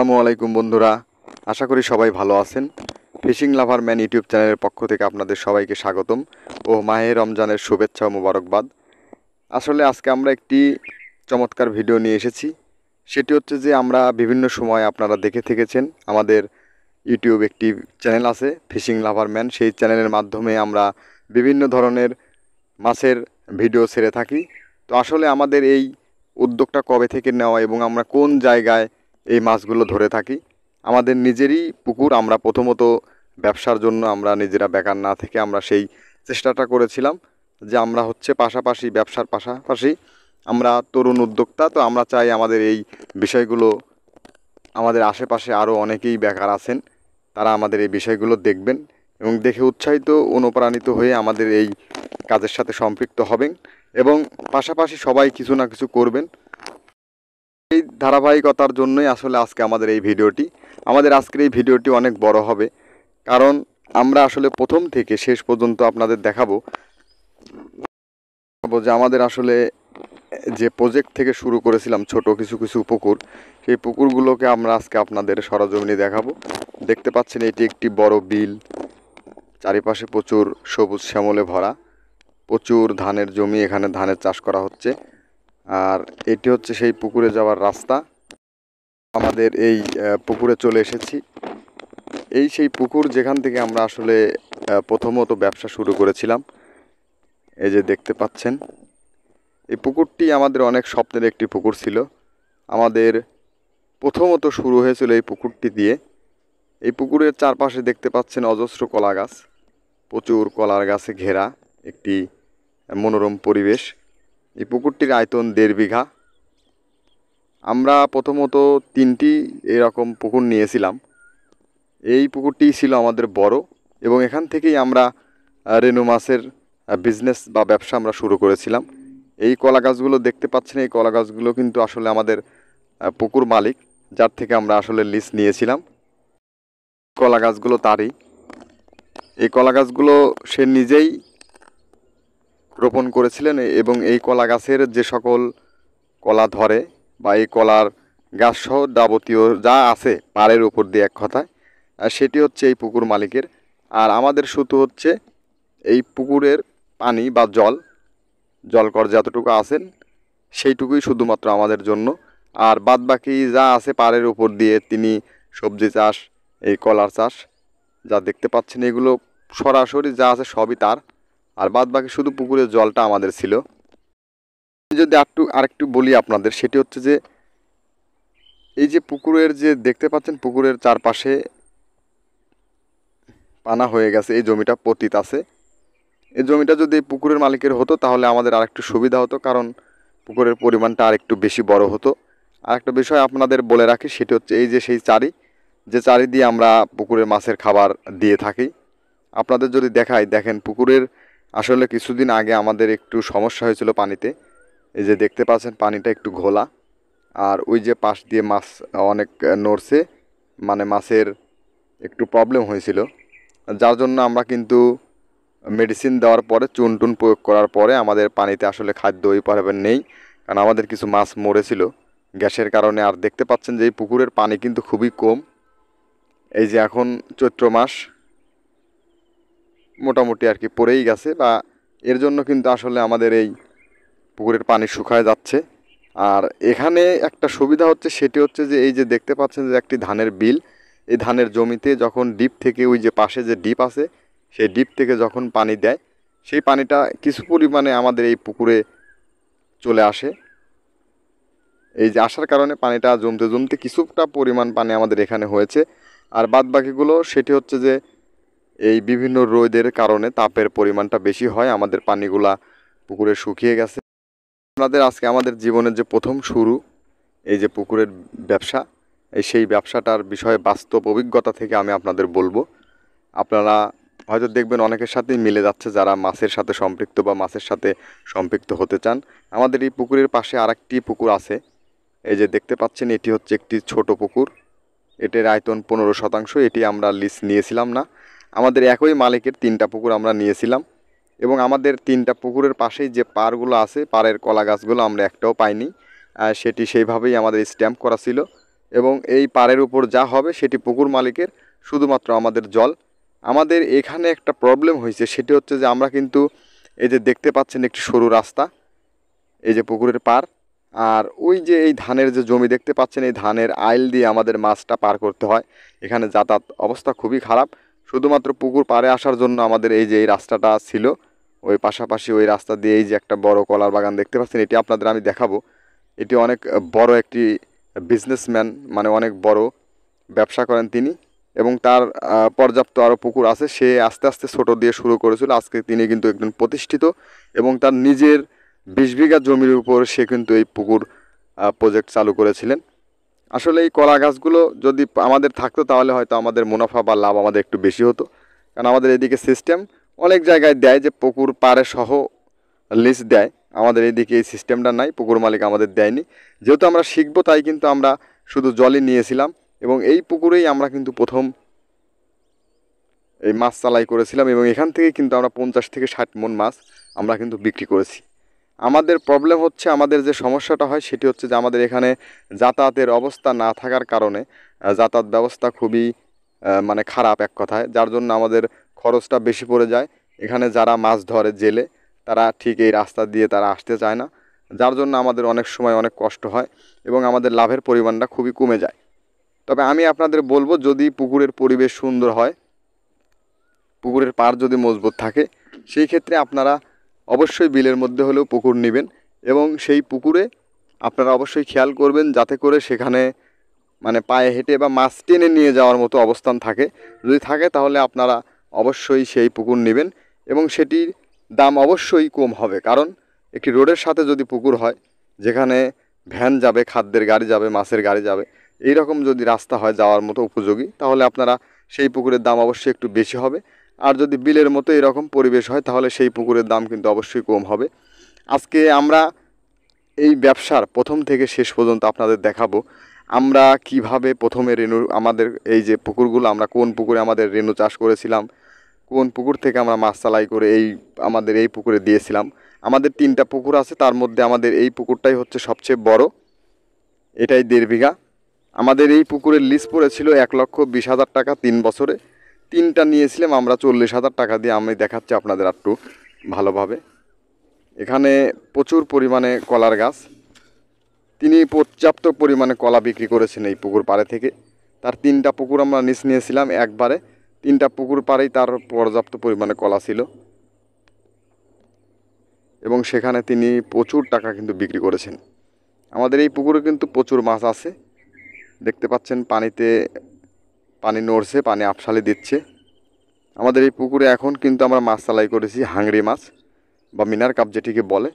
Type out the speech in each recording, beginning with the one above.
আসসালামু আলাইকুম বন্ধুরা, আশা করি সবাই ভালো আছেন। ফিশিং লাভার ম্যান ইউটিউব চ্যানেলের পক্ষ থেকে আপনাদের সবাইকে স্বাগতম ও মাহে রমজানের শুভেচ্ছা ও মুবারকবাদ। আসলে আজকে আমরা একটি চমৎকার ভিডিও নিয়ে এসেছি। সেটি হচ্ছে যে আমরা বিভিন্ন সময় আপনারা দেখে থেকেছেন, আমাদের ইউটিউব একটি চ্যানেল আছে, ফিশিং লাভার ম্যান। সেই চ্যানেলের মাধ্যমে আমরা বিভিন্ন ধরনের মাছের ভিডিও ছেড়ে থাকি। তো আসলে আমাদের এই উদ্যোগটা কবে থেকে নেওয়া এবং আমরা কোন জায়গায় এই মাছগুলো ধরে থাকি। আমাদের নিজেরই পুকুর, আমরা প্রথমত ব্যবসার জন্য আমরা নিজেরা বেকার না থেকে আমরা সেই চেষ্টাটা করেছিলাম যে আমরা হচ্ছে পাশাপাশি, ব্যবসার পাশাপাশি আমরা তরুণ উদ্যোক্তা, তো আমরা চাই আমাদের এই বিষয়গুলো, আমাদের আশেপাশে আরও অনেকেই বেকার আছেন, তারা আমাদের এই বিষয়গুলো দেখবেন এবং দেখে উৎসাহিত, অনুপ্রাণিত হয়ে আমাদের এই কাজের সাথে সম্পৃক্ত হবেন এবং পাশাপাশি সবাই কিছু না কিছু করবেন। এই ধারাবাহিকতার জন্যই আসলে আজকে আমাদের এই ভিডিওটি। আমাদের আজকের এই ভিডিওটি অনেক বড় হবে। কারণ আমরা আসলে প্রথম থেকে শেষ পর্যন্ত আপনাদের দেখাবো। যে আমাদের আসলে যে প্রজেক্ট থেকে শুরু করেছিলাম ছোট কিছু কিছু পুকুর, সেই পুকুরগুলোকে আমরা আজকে আপনাদের সরজমিনে দেখাবো। দেখতে পাচ্ছেন এটি একটি বড় বিল। চারিপাশে প্রচুর সবুজ শ্যামলে ভরা। প্রচুর ধানের জমি, এখানে ধানের চাষ করা হচ্ছে। আর এটি হচ্ছে সেই পুকুরে যাওয়ার রাস্তা। আমাদের এই পুকুরে চলে এসেছি। এই সেই পুকুর যেখান থেকে আমরা আসলে প্রথমত ব্যবসা শুরু করেছিলাম। এই যে দেখতে পাচ্ছেন, এই পুকুরটি আমাদের অনেক স্বপ্নের একটি পুকুর ছিল। আমাদের প্রথমত শুরু হয়েছিল এই পুকুরটি দিয়ে। এই পুকুরের চারপাশে দেখতে পাচ্ছেন অজস্র কলা গাছ প্রচুর কলার গাছে ঘেরা একটি মনোরম পরিবেশ। এই পুকুরটির আয়তন দেড় বিঘা। আমরা প্রথমত তিনটি এরকম পুকুর নিয়েছিলাম। এই পুকুরটি ছিল আমাদের বড় এবং এখান থেকেই আমরা রেনু মাছের বিজনেস বা ব্যবসা আমরা শুরু করেছিলাম। এই কলা গাছগুলো দেখতে পাচ্ছেন, এই কলা গাছগুলো কিন্তু আসলে আমাদের পুকুর মালিক, যার থেকে আমরা আসলে লিস নিয়েছিলাম। কলা গাছগুলো তারই। এই কলা গাছগুলো সে নিজেই রোপণ করেছিলেন এবং এই কলা গাছের যে সকল কলা ধরে বা এই কলার গাছসহ যাবতীয় যা আছে পাড়ের উপর দিয়ে এক কথায় সেটি হচ্ছে এই পুকুর মালিকের। আর আমাদের শুধু হচ্ছে এই পুকুরের পানি বা জল, জলকর যতটুকু আছেন সেইটুকুই শুধুমাত্র আমাদের জন্য। আর বাদ বাকি যা আছে পাড়ের উপর দিয়ে তিনি সবজি চাষ, এই কলার চাষ, যা দেখতে পাচ্ছেন এগুলো সরাসরি যা আছে সবই তার। আর বাদ বাকি শুধু পুকুরের জলটা আমাদের ছিল। যদি আরেকটু আরেকটু বলি আপনাদের, সেটি হচ্ছে যে এই যে পুকুরের যে দেখতে পাচ্ছেন, পুকুরের চারপাশে পানা হয়ে গেছে, এই জমিটা পতিত আছে। এই জমিটা যদি পুকুরের মালিকের হতো, তাহলে আমাদের আরেকটু সুবিধা হতো, কারণ পুকুরের পরিমাণটা আর একটু বেশি বড় হতো। আর একটা বিষয় আপনাদের বলে রাখি, সেটি হচ্ছে এই যে সেই চারি, যে চারি দিয়ে আমরা পুকুরের মাছের খাবার দিয়ে থাকি। আপনাদের যদি দেখাই, দেখেন পুকুরের আসলে কিছুদিন আগে আমাদের একটু সমস্যা হয়েছিল পানিতে। এই যে দেখতে পাচ্ছেন পানিটা একটু ঘোলা। আর ওই যে পাশ দিয়ে মাছ অনেক নড়ছে মানে মাছের একটু প্রবলেম হয়েছিল। যার জন্য আমরা কিন্তু মেডিসিন দেওয়ার পরে চুন টুন প্রয়োগ করার পরে আমাদের পানিতে আসলে খাদ্য ওই পারবেন নেই। কারণ আমাদের কিছু মাছ মরেছিল। গ্যাসের কারণে আর দেখতে পাচ্ছেন যে এই পুকুরের পানি কিন্তু খুবই কম। এই যে এখন চৈত্র মাস মোটামুটি আর কি পড়েই গেছে বা এর জন্য কিন্তু আসলে আমাদের এই পুকুরের পানি শুকায় যাচ্ছে। আর এখানে একটা সুবিধা হচ্ছে সেটি হচ্ছে যে এই যে দেখতে পাচ্ছেন যে একটি ধানের বিল, এই ধানের জমিতে যখন ডিপ থেকে ওই যে পাশে যে ডিপ আছে, সেই ডিপ থেকে যখন পানি দেয়, সেই পানিটা কিছু পরিমাণে আমাদের এই পুকুরে চলে আসে। এই যে আসার কারণে পানিটা জমতে জমতে কিছুটা পরিমাণ পানি আমাদের এখানে হয়েছে। আর বাদ বাকিগুলো সেটি হচ্ছে যে এই বিভিন্ন রোদের কারণে তাপের পরিমাণটা বেশি হয়, আমাদের পানিগুলা পুকুরে শুকিয়ে গেছে। আপনাদের আজকে আমাদের জীবনের যে প্রথম শুরু, এই যে পুকুরের ব্যবসা, এই সেই ব্যবসাটার বিষয়ে বাস্তব অভিজ্ঞতা থেকে আমি আপনাদের বলব। আপনারা হয়তো দেখবেন অনেকের সাথেই মিলে যাচ্ছে যারা মাছের সাথে সম্পৃক্ত বা মাছের সাথে সম্পৃক্ত হতে চান। আমাদের এই পুকুরের পাশে আরেকটি পুকুর আছে। এই যে দেখতে পাচ্ছেন, এটি হচ্ছে একটি ছোট পুকুর। এটির আয়তন পনেরো শতাংশ, এটি আমরা লিস নিয়েছিলাম না। আমাদের একই মালিকের তিনটা পুকুর আমরা নিয়েছিলাম এবং আমাদের তিনটা পুকুরের পাশেই যে পারগুলো আছে, পাড়ের কলা গাছগুলো আমরা একটাও পাইনি। সেটি সেইভাবেই আমাদের স্ট্যাম্প করা ছিল এবং এই পাড়ের উপর যা হবে সেটি পুকুর মালিকের শুধুমাত্র আমাদের জল। আমাদের এখানে একটা প্রবলেম হয়েছে, সেটি হচ্ছে যে আমরা কিন্তু এই যে দেখতে পাচ্ছেন একটি সরু রাস্তা, এই যে পুকুরের পার আর ওই যে এই ধানের যে জমি দেখতে পাচ্ছেন, এই ধানের আইল দিয়ে আমাদের মাছটা পার করতে হয়। এখানে যাতায়াত অবস্থা খুবই খারাপ। শুধুমাত্র পুকুর পাড়ে আসার জন্য আমাদের এই যে এই রাস্তাটা ছিল, ওই পাশাপাশি ওই রাস্তা দিয়ে এই যে একটা বড় কলার বাগান দেখতে পাচ্ছেন, এটি আপনাদের আমি দেখাবো। এটি অনেক বড় একটি বিজনেসম্যান মানে অনেক বড় ব্যবসা করেন তিনি এবং তার পর্যাপ্ত আরও পুকুর আছে। সে আস্তে আস্তে ছোট দিয়ে শুরু করেছিল। আজকে তিনি কিন্তু একজন প্রতিষ্ঠিত এবং তার নিজের বিশ বিঘা জমির উপর সে কিন্তু এই পুকুর প্রজেক্ট চালু করেছিলেন। আসলে এই কলা গাছগুলো যদি আমাদের থাকতো তাহলে হয়তো আমাদের মুনাফা বা লাভ আমাদের একটু বেশি হতো। কারণ আমাদের এদিকে সিস্টেম অনেক জায়গায় দেয় যে পুকুর পাড়ে সহ লিস্ট দেয়। আমাদের এদিকে এই সিস্টেমটা নাই, পুকুর মালিক আমাদের দেয়নি। যেহেতু আমরা শিখব, তাই কিন্তু আমরা শুধু জলই নিয়েছিলাম এবং এই পুকুরেই আমরা কিন্তু প্রথম এই মাছ চালাই করেছিলাম এবং এখান থেকে কিন্তু আমরা পঞ্চাশ থেকে ষাট মন মাছ আমরা কিন্তু বিক্রি করেছি। আমাদের প্রবলেম হচ্ছে আমাদের যে সমস্যাটা হয়, সেটি হচ্ছে যে আমাদের এখানে যাতায়াতের অবস্থা না থাকার কারণে যাতায়াত ব্যবস্থা খুবই মানে খারাপ এক কথায়। যার জন্য আমাদের খরচটা বেশি পড়ে যায়। এখানে যারা মাছ ধরে জেলে, তারা ঠিক এই রাস্তা দিয়ে তারা আসতে চায় না। যার জন্য আমাদের অনেক সময় অনেক কষ্ট হয় এবং আমাদের লাভের পরিমাণটা খুবই কমে যায়। তবে আমি আপনাদের বলব, যদি পুকুরের পরিবেশ সুন্দর হয়, পুকুরের পাড় যদি মজবুত থাকে, সেই ক্ষেত্রে আপনারা অবশ্যই বিলের মধ্যে হলেও পুকুর নেবেন এবং সেই পুকুরে আপনারা অবশ্যই খেয়াল করবেন যাতে করে সেখানে মানে পায়ে হেঁটে বা মাছ টেনে নিয়ে যাওয়ার মতো অবস্থান থাকে। যদি থাকে তাহলে আপনারা অবশ্যই সেই পুকুর নেবেন এবং সেটির দাম অবশ্যই কম হবে। কারণ একটি রোডের সাথে যদি পুকুর হয়, যেখানে ভ্যান যাবে, খাদ্যের গাড়ি যাবে, মাছের গাড়ি যাবে এই রকম যদি রাস্তা হয় যাওয়ার মতো উপযোগী, তাহলে আপনারা সেই পুকুরের দাম অবশ্যই একটু বেশি হবে। আর যদি বিলের মতো এরকম পরিবেশ হয়, তাহলে সেই পুকুরের দাম কিন্তু অবশ্যই কম হবে। আজকে আমরা এই ব্যবসার প্রথম থেকে শেষ পর্যন্ত আপনাদের দেখাবো, আমরা কীভাবে প্রথমে রেণু আমাদের এই যে পুকুরগুলো, আমরা কোন পুকুরে আমাদের রেণু চাষ করেছিলাম, কোন পুকুর থেকে আমরা মাছ চালাই করে এই আমাদের এই পুকুরে দিয়েছিলাম। আমাদের তিনটা পুকুর আছে, তার মধ্যে আমাদের এই পুকুরটাই হচ্ছে সবচেয়ে বড়, এটাই দেড় বিঘা। আমাদের এই পুকুরের লিজ পড়েছিল এক লক্ষ বিশ হাজার টাকা তিন বছরে। তিনটা নিয়েছিলাম, আমরা চল্লিশ হাজার টাকা দিয়ে আমি দেখাচ্ছি আপনাদের একটু ভালোভাবে। এখানে প্রচুর পরিমাণে কলার গাছ। তিনি পর্যাপ্ত পরিমাণে কলা বিক্রি করেছেন এই পুকুর পাড়ে থেকে। তার তিনটা পুকুর আমরা নিচ নিয়েছিলাম একবারে। তিনটা পুকুর পাড়েই তার পর্যাপ্ত পরিমাণে কলা ছিল। এবং সেখানে তিনি প্রচুর টাকা কিন্তু বিক্রি করেছেন। আমাদের এই পুকুরে কিন্তু প্রচুর মাছ আছে। দেখতে পাচ্ছেন পানিতে পানি নড়ছে, পানি আপসালে দিচ্ছে। আমাদের এই পুকুরে এখন কিন্তু আমরা মাছ চালাই করেছি হাংড়ি মাছ বা মিনার কাপ যেটিকে বলে।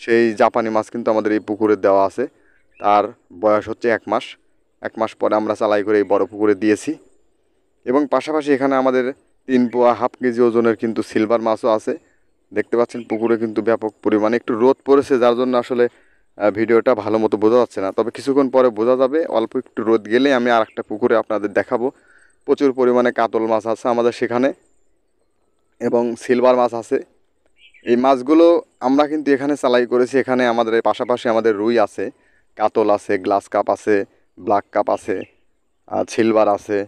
সেই জাপানি মাছ কিন্তু আমাদের এই পুকুরে দেওয়া আছে। তার বয়স হচ্ছে এক মাস। এক মাস পরে আমরা চালাই করে এই বড় পুকুরে দিয়েছি। এবং পাশাপাশি এখানে আমাদের তিন পোয়া হাফ কেজি ওজনের কিন্তু সিলভার মাছও আছে। দেখতে পাচ্ছেন পুকুরে কিন্তু ব্যাপক পরিমাণে একটু রোদ পড়েছে, যার জন্য আসলে ভিডিওটা ভালো মতো বোঝা যাচ্ছে না। তবে কিছুক্ষণ পরে বোঝা যাবে, অল্প একটু রোদ গেলে আমি আর একটা পুকুরে আপনাদের দেখাবো। প্রচুর পরিমাণে কাতল মাছ আছে আমাদের সেখানে এবং সিলভার মাছ আছে। এই মাছগুলো আমরা কিন্তু এখানে চালাই করেছি, এখানে আমাদের পাশাপাশি আমাদের রুই আছে, কাতল আছে, গ্লাস কাপ আছে, ব্ল্যাক কাপ আছে সিলভার আছে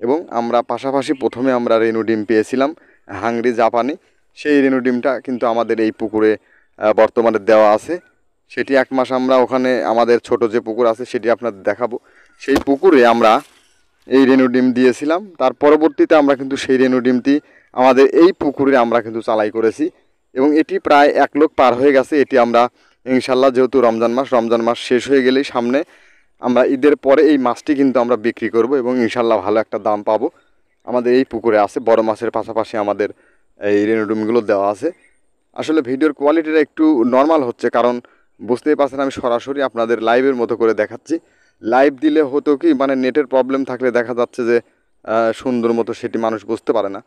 এবং আমরা পাশাপাশি প্রথমে আমরা রেনু ডিম পেয়েছিলাম, হাংরি জাপানি। সেই রেনু ডিমটা কিন্তু আমাদের এই পুকুরে বর্তমানে দেওয়া আছে। সেটি এক মাস আমরা ওখানে আমাদের ছোট যে পুকুর আছে সেটি আপনাদের দেখাবো। সেই পুকুরে আমরা এই রেনু ডিম দিয়েছিলাম। তার পরবর্তীতে আমরা কিন্তু সেই রেনু ডিমটি আমাদের এই পুকুরে আমরা কিন্তু চালাই করেছি এবং এটি প্রায় এক লোক পার হয়ে গেছে। এটি আমরা ইনশাল্লাহ যেহেতু রমজান মাস রমজান মাস শেষ হয়ে গেলেই সামনে আমরা ঈদের পরে এই মাছটি কিন্তু আমরা বিক্রি করব এবং ইনশাল্লাহ ভালো একটা দাম পাবো। আমাদের এই পুকুরে আছে, বড় মাছের পাশাপাশি আমাদের এই রেনুডুমগুলো দেওয়া আছে। আসলে ভিডিওর কোয়ালিটিটা একটু নর্মাল হচ্ছে কারণ বুঝতেই পারছেন, আমি সরাসরি আপনাদের লাইভের মতো করে দেখাচ্ছি। লাইভ দিলে হতো কি মানে নেটের প্রবলেম থাকলে দেখা যাচ্ছে যে সুন্দর মতো সেটি মানুষ বুঝতে পারে না।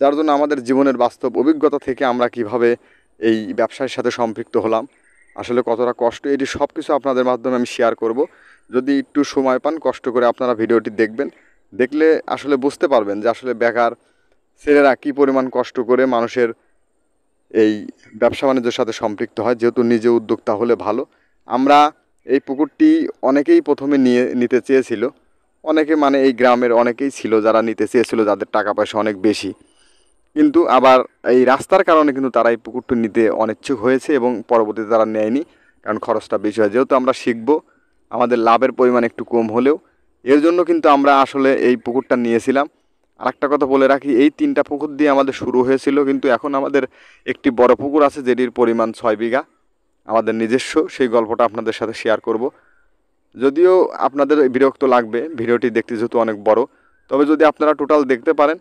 যার জন্য আমাদের জীবনের বাস্তব অভিজ্ঞতা থেকে আমরা কীভাবে এই ব্যবসার সাথে সম্পৃক্ত হলাম, আসলে কতটা কষ্ট, এটি সব কিছু আপনাদের মাধ্যমে আমি শেয়ার করব। যদি একটু সময় পান, কষ্ট করে আপনারা ভিডিওটি দেখবেন। দেখলে আসলে বুঝতে পারবেন যে আসলে বেকার ছেলেরা কী পরিমাণ কষ্ট করে মানুষের এই ব্যবসা বাণিজ্যের সাথে সম্পৃক্ত হয়, যেহেতু নিজে উদ্যোক্তা হলে ভালো। আমরা এই পুকুরটি অনেকেই প্রথমে নিয়ে, নিতে চেয়েছিল। অনেকে মানে এই গ্রামের অনেকেই ছিল যারা নিতে চেয়েছিল, যাদের টাকা পয়সা অনেক বেশি। কিন্তু আবার এই রাস্তার কারণে কিন্তু তারা এই পুকুরটি নিতে অনিচ্ছুক হয়েছে এবং পরবর্তীতে তারা নেয়নি, কারণ খরচটা বেশি হয়। যেহেতু আমরা শিখব, আমাদের লাভের পরিমাণ একটু কম হলেও, এর জন্য কিন্তু আমরা আসলে এই পুকুরটা নিয়েছিলাম। আরেকটা কথা বলে রাখি, এই তিনটা পুকুর দিয়ে আমাদের শুরু হয়েছিল, কিন্তু এখন আমাদের একটি বড় পুকুর আছে যেটির পরিমাণ ছয় বিঘা। আমাদের নিজস্ব, সেই গল্পটা আপনাদের সাথে শেয়ার করব। যদিও আপনাদের বিরক্ত লাগবে, ভিডিওটি দেখতে যেহেতু অনেক বড়, তবে যদি আপনারা টোটাল দেখতে পারেন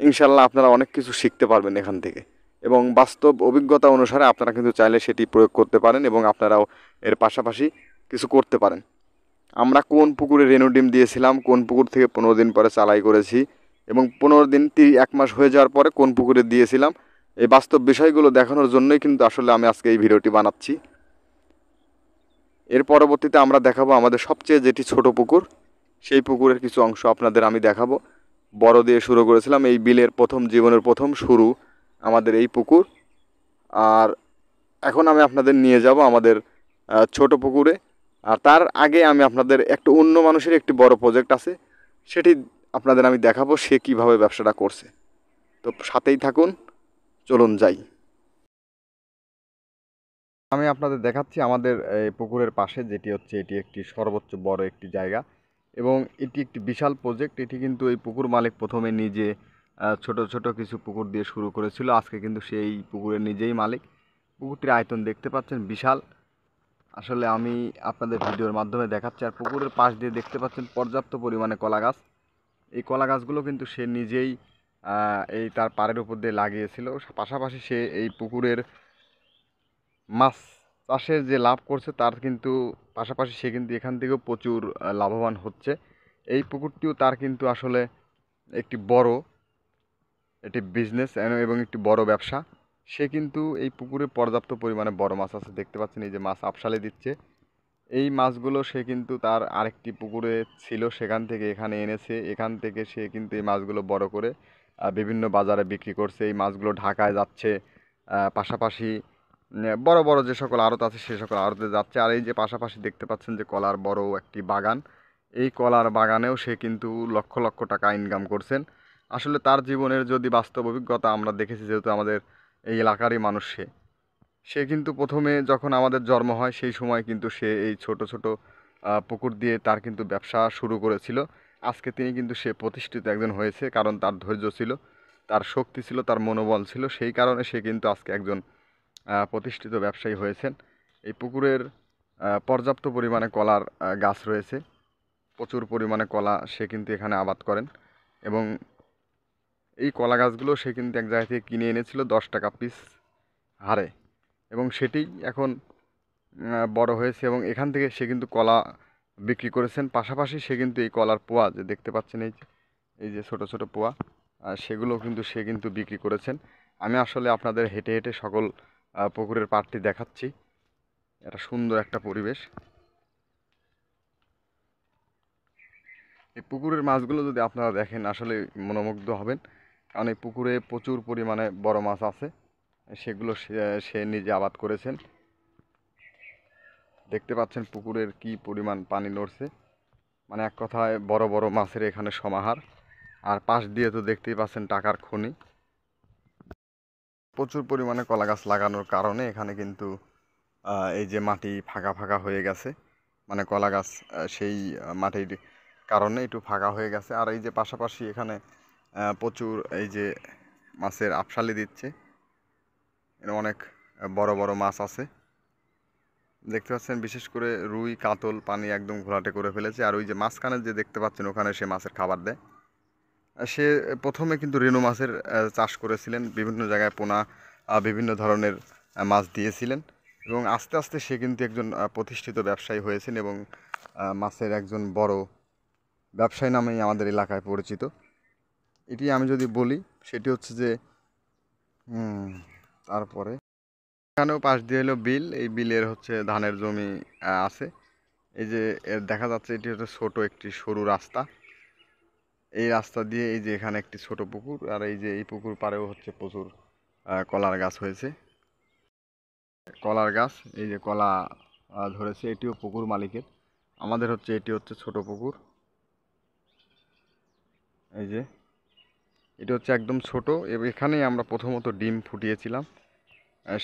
ইনশাল্লাহ আপনারা অনেক কিছু শিখতে পারবেন এখান থেকে। এবং বাস্তব অভিজ্ঞতা অনুসারে আপনারা কিন্তু চাইলে সেটি প্রয়োগ করতে পারেন এবং আপনারাও এর পাশাপাশি কিছু করতে পারেন। আমরা কোন পুকুরে রেনুডিম দিয়েছিলাম, কোন পুকুর থেকে পনেরো দিন পরে চালাই করেছি এবং পনেরো দিন এক মাস হয়ে যাওয়ার পরে কোন পুকুরে দিয়েছিলাম, এই বাস্তব বিষয়গুলো দেখানোর জন্যই কিন্তু আসলে আমি আজকে এই ভিডিওটি বানাচ্ছি। এর পরবর্তীতে আমরা দেখাবো আমাদের সবচেয়ে যেটি ছোট পুকুর, সেই পুকুরের কিছু অংশ আপনাদের আমি দেখাবো। বড় দিয়ে শুরু করেছিলাম, এই বিলের প্রথম জীবনের প্রথম শুরু আমাদের এই পুকুর। আর এখন আমি আপনাদের নিয়ে যাব আমাদের ছোট পুকুরে। আর তার আগে আমি আপনাদের একটু অন্য মানুষের একটি বড় প্রজেক্ট আছে, সেটি আপনাদের আমি দেখাবো সে কীভাবে ব্যবসাটা করছে। তো সাথেই থাকুন, চলুন যাই। আমি আপনাদের দেখাচ্ছি আমাদের এই পুকুরের পাশে যেটি হচ্ছে, এটি একটি সর্বোচ্চ বড় একটি জায়গা এবং এটি একটি বিশাল প্রজেক্ট এটি কিন্তু এই পুকুর মালিক প্রথমে নিজে ছোট ছোট কিছু পুকুর দিয়ে শুরু করেছিল। আজকে কিন্তু সেই পুকুরের নিজেই মালিক। পুকুরটির আয়তন দেখতে পাচ্ছেন বিশাল। আসলে আমি আপনাদের ভিডিওর মাধ্যমে দেখাচ্ছি। আর পুকুরের পাশ দিয়ে দেখতে পাচ্ছেন পর্যাপ্ত পরিমাণে কলা গাছ। এই কলা গাছগুলো কিন্তু সে নিজেই এই তার পাড়ের উপর দিয়ে লাগিয়েছিল। পাশাপাশি সে এই পুকুরের মাছ চাষের যে লাভ করছে, তার কিন্তু পাশাপাশি সে কিন্তু এখান থেকেও প্রচুর লাভবান হচ্ছে। এই পুকুরটিও তার কিন্তু আসলে একটি বড় এটি বিজনেস এবং একটি বড় ব্যবসা। সে কিন্তু এই পুকুরে পর্যাপ্ত পরিমাণে বড় মাছ আছে, দেখতে পাচ্ছেন এই যে মাছ আপসালে দিচ্ছে। এই মাছগুলো সে কিন্তু তার আরেকটি পুকুরে ছিল, সেখান থেকে এখানে এনেছে। এখান থেকে সে কিন্তু এই মাছগুলো বড় করে বিভিন্ন বাজারে বিক্রি করছে। এই মাছগুলো ঢাকায় যাচ্ছে পাশাপাশি বড় বড় যে সকল আড়ত আছে, সে সকল আড়তে যাচ্ছে। আর এই যে পাশাপাশি দেখতে পাচ্ছেন যে কলার বড় একটি বাগান, এই কলার বাগানেও সে কিন্তু লক্ষ লক্ষ টাকা ইনকাম করছেন। আসলে তার জীবনের যদি বাস্তব অভিজ্ঞতা আমরা দেখেছি, যেহেতু আমাদের এই এলাকারই মানুষ সে। সে কিন্তু প্রথমে যখন আমাদের জন্ম হয়, সেই সময় কিন্তু সে এই ছোট ছোট পুকুর দিয়ে তার কিন্তু ব্যবসা শুরু করেছিল। আজকে তিনি কিন্তু সে প্রতিষ্ঠিত একজন হয়েছে, কারণ তার ধৈর্য ছিল, তার শক্তি ছিল, তার মনোবল ছিল। সেই কারণে সে কিন্তু আজকে একজন প্রতিষ্ঠিত ব্যবসায়ী হয়েছেন। এই পুকুরের পর্যাপ্ত পরিমাণে কলার গাছ রয়েছে। প্রচুর পরিমাণে কলা সে কিন্তু এখানে আবাদ করেন এবং এই কলা গাছগুলো সে কিন্তু এক জায়গা থেকে কিনে এনেছিল দশ টাকা পিস হারে। এবং সেটি এখন বড় হয়েছে এবং এখান থেকে সে কিন্তু কলা বিক্রি করেছেন। পাশাপাশি সে কিন্তু এই কলার পোয়া, যে দেখতে পাচ্ছেন এই যে এই যে ছোটো ছোটো পোয়া সেগুলো কিন্তু সে কিন্তু বিক্রি করেছেন। আমি আসলে আপনাদের হেঁটে হেঁটে সকল পুকুরের পাড়টি দেখাচ্ছি। এটা সুন্দর একটা পরিবেশ। এই পুকুরের মাছগুলো যদি আপনারা দেখেন, আসলে মনোমুগ্ধ হবেন। কারণ এই পুকুরে প্রচুর পরিমাণে বড় মাছ আছে। সেগুলো সে নিজে আবাদ করেছেন। দেখতে পাচ্ছেন পুকুরের কি পরিমাণ পানি নড়ছে। মানে এক কথায় বড় বড় মাছের এখানে সমাহার। আর পাশ দিয়ে তো দেখতেই পাচ্ছেন টাকার খনি। প্রচুর পরিমাণে কলা গাছ লাগানোর কারণে এখানে কিন্তু এই যে মাটি ফাঁকা ফাঁকা হয়ে গেছে। মানে কলা গাছ সেই মাটির কারণে একটু ফাঁকা হয়ে গেছে। আর এই যে পাশাপাশি এখানে প্রচুর এই যে মাছের আপসালি দিচ্ছে। এর অনেক বড় বড় মাছ আছে। দেখতে পাচ্ছেন, বিশেষ করে রুই, কাতল, পানি একদম ঘোলাটে করে ফেলেছে। আর ওই যে মাঝখানে যে দেখতে পাচ্ছেন, ওখানে সে মাছের খাবার দেয়। সে প্রথমে কিন্তু রেনু মাছের চাষ করেছিলেন। বিভিন্ন জায়গায় পোনা বিভিন্ন ধরনের মাছ দিয়েছিলেন। এবং আস্তে আস্তে সে কিন্তু একজন প্রতিষ্ঠিত ব্যবসায়ী হয়েছেন এবং মাছের একজন বড় ব্যবসায়ী নামেই আমাদের এলাকায় পরিচিত। এটি আমি যদি বলি, সেটি হচ্ছে যে তারপরে। এখানেও পাশ দিয়ে হলো বিল, এই বিলের হচ্ছে ধানের জমি আছে। এই যে এর দেখা যাচ্ছে এটি হচ্ছে ছোট একটি সরু রাস্তা। এই রাস্তা দিয়ে এই যে এখানে একটি ছোট পুকুর, আর এই যে এই পুকুর পাড়েও হচ্ছে প্রচুর কলার গাছ হয়েছে। কলার গাছ, এই যে কলা ধরেছে, এটিও পুকুর মালিকের। আমাদের হচ্ছে এটি হচ্ছে ছোট পুকুর। এই যে এটি হচ্ছে একদম ছোট। এখানেই আমরা প্রথমত ডিম ফুটিয়েছিলাম।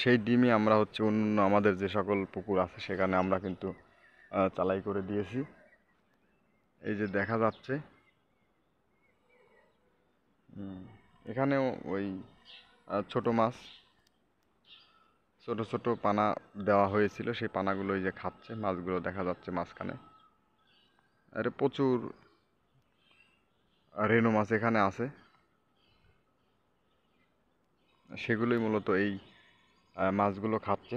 সেই ডিমই আমরা হচ্ছে অন্য আমাদের যে সকল পুকুর আছে সেখানে আমরা কিন্তু চালাই করে দিয়েছি। এই যে দেখা যাচ্ছে এখানেও ওই ছোট মাছ, ছোট ছোট পানা দেওয়া হয়েছিল। সেই পানাগুলো এই যে খাচ্ছে, মাছগুলো দেখা যাচ্ছে মাঝখানে। আরে প্রচুর রেনু মাছ এখানে আছে। সেগুলোই মূলত এই মাছগুলো খাচ্ছে।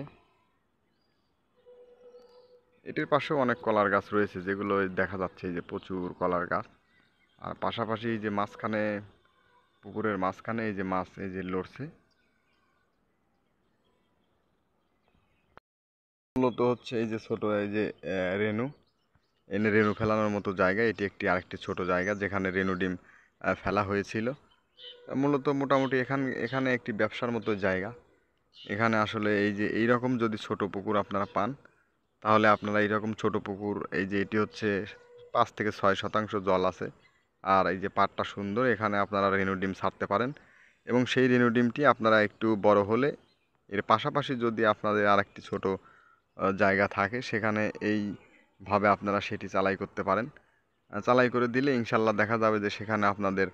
এটির পাশেও অনেক কলার গাছ রয়েছে, যেগুলো দেখা যাচ্ছে যে প্রচুর কলার গাছ। আর পাশাপাশি যে মাঝখানে, পুকুরের মাঝখানে এই যে মাছ এই যে লড়ছে। মূলত হচ্ছে এই যে ছোট এই যে রেনু এনে রেনু ফেলানোর মতো জায়গা, এটি একটি আরেকটি ছোট জায়গা, যেখানে রেনু ডিম ফেলা হয়েছিল। মূলত মোটামুটি এখান এখানে একটি ব্যবসার মতো জায়গা। এখানে আসলে এই যে এই রকম যদি ছোট পুকুর আপনারা পান তাহলে আপনারা এইরকম ছোট পুকুর এই যে এটি হচ্ছে পাঁচ থেকে ছয় শতাংশ জল আছে আর এই যে পাটটা সুন্দর এখানে আপনারা রেনু ডিম ছাড়তে পারেন। এবং সেই রেনু ডিমটি আপনারা একটু বড় হলে এর পাশাপাশি যদি আপনাদের আরেকটি ছোট আহ, জায়গা থাকে সেখানে এইভাবে আপনারা সেটি চালাই করতে পারেন। চালাই করে দিলে ইনশাল্লাহ দেখা যাবে যে সেখানে আপনাদের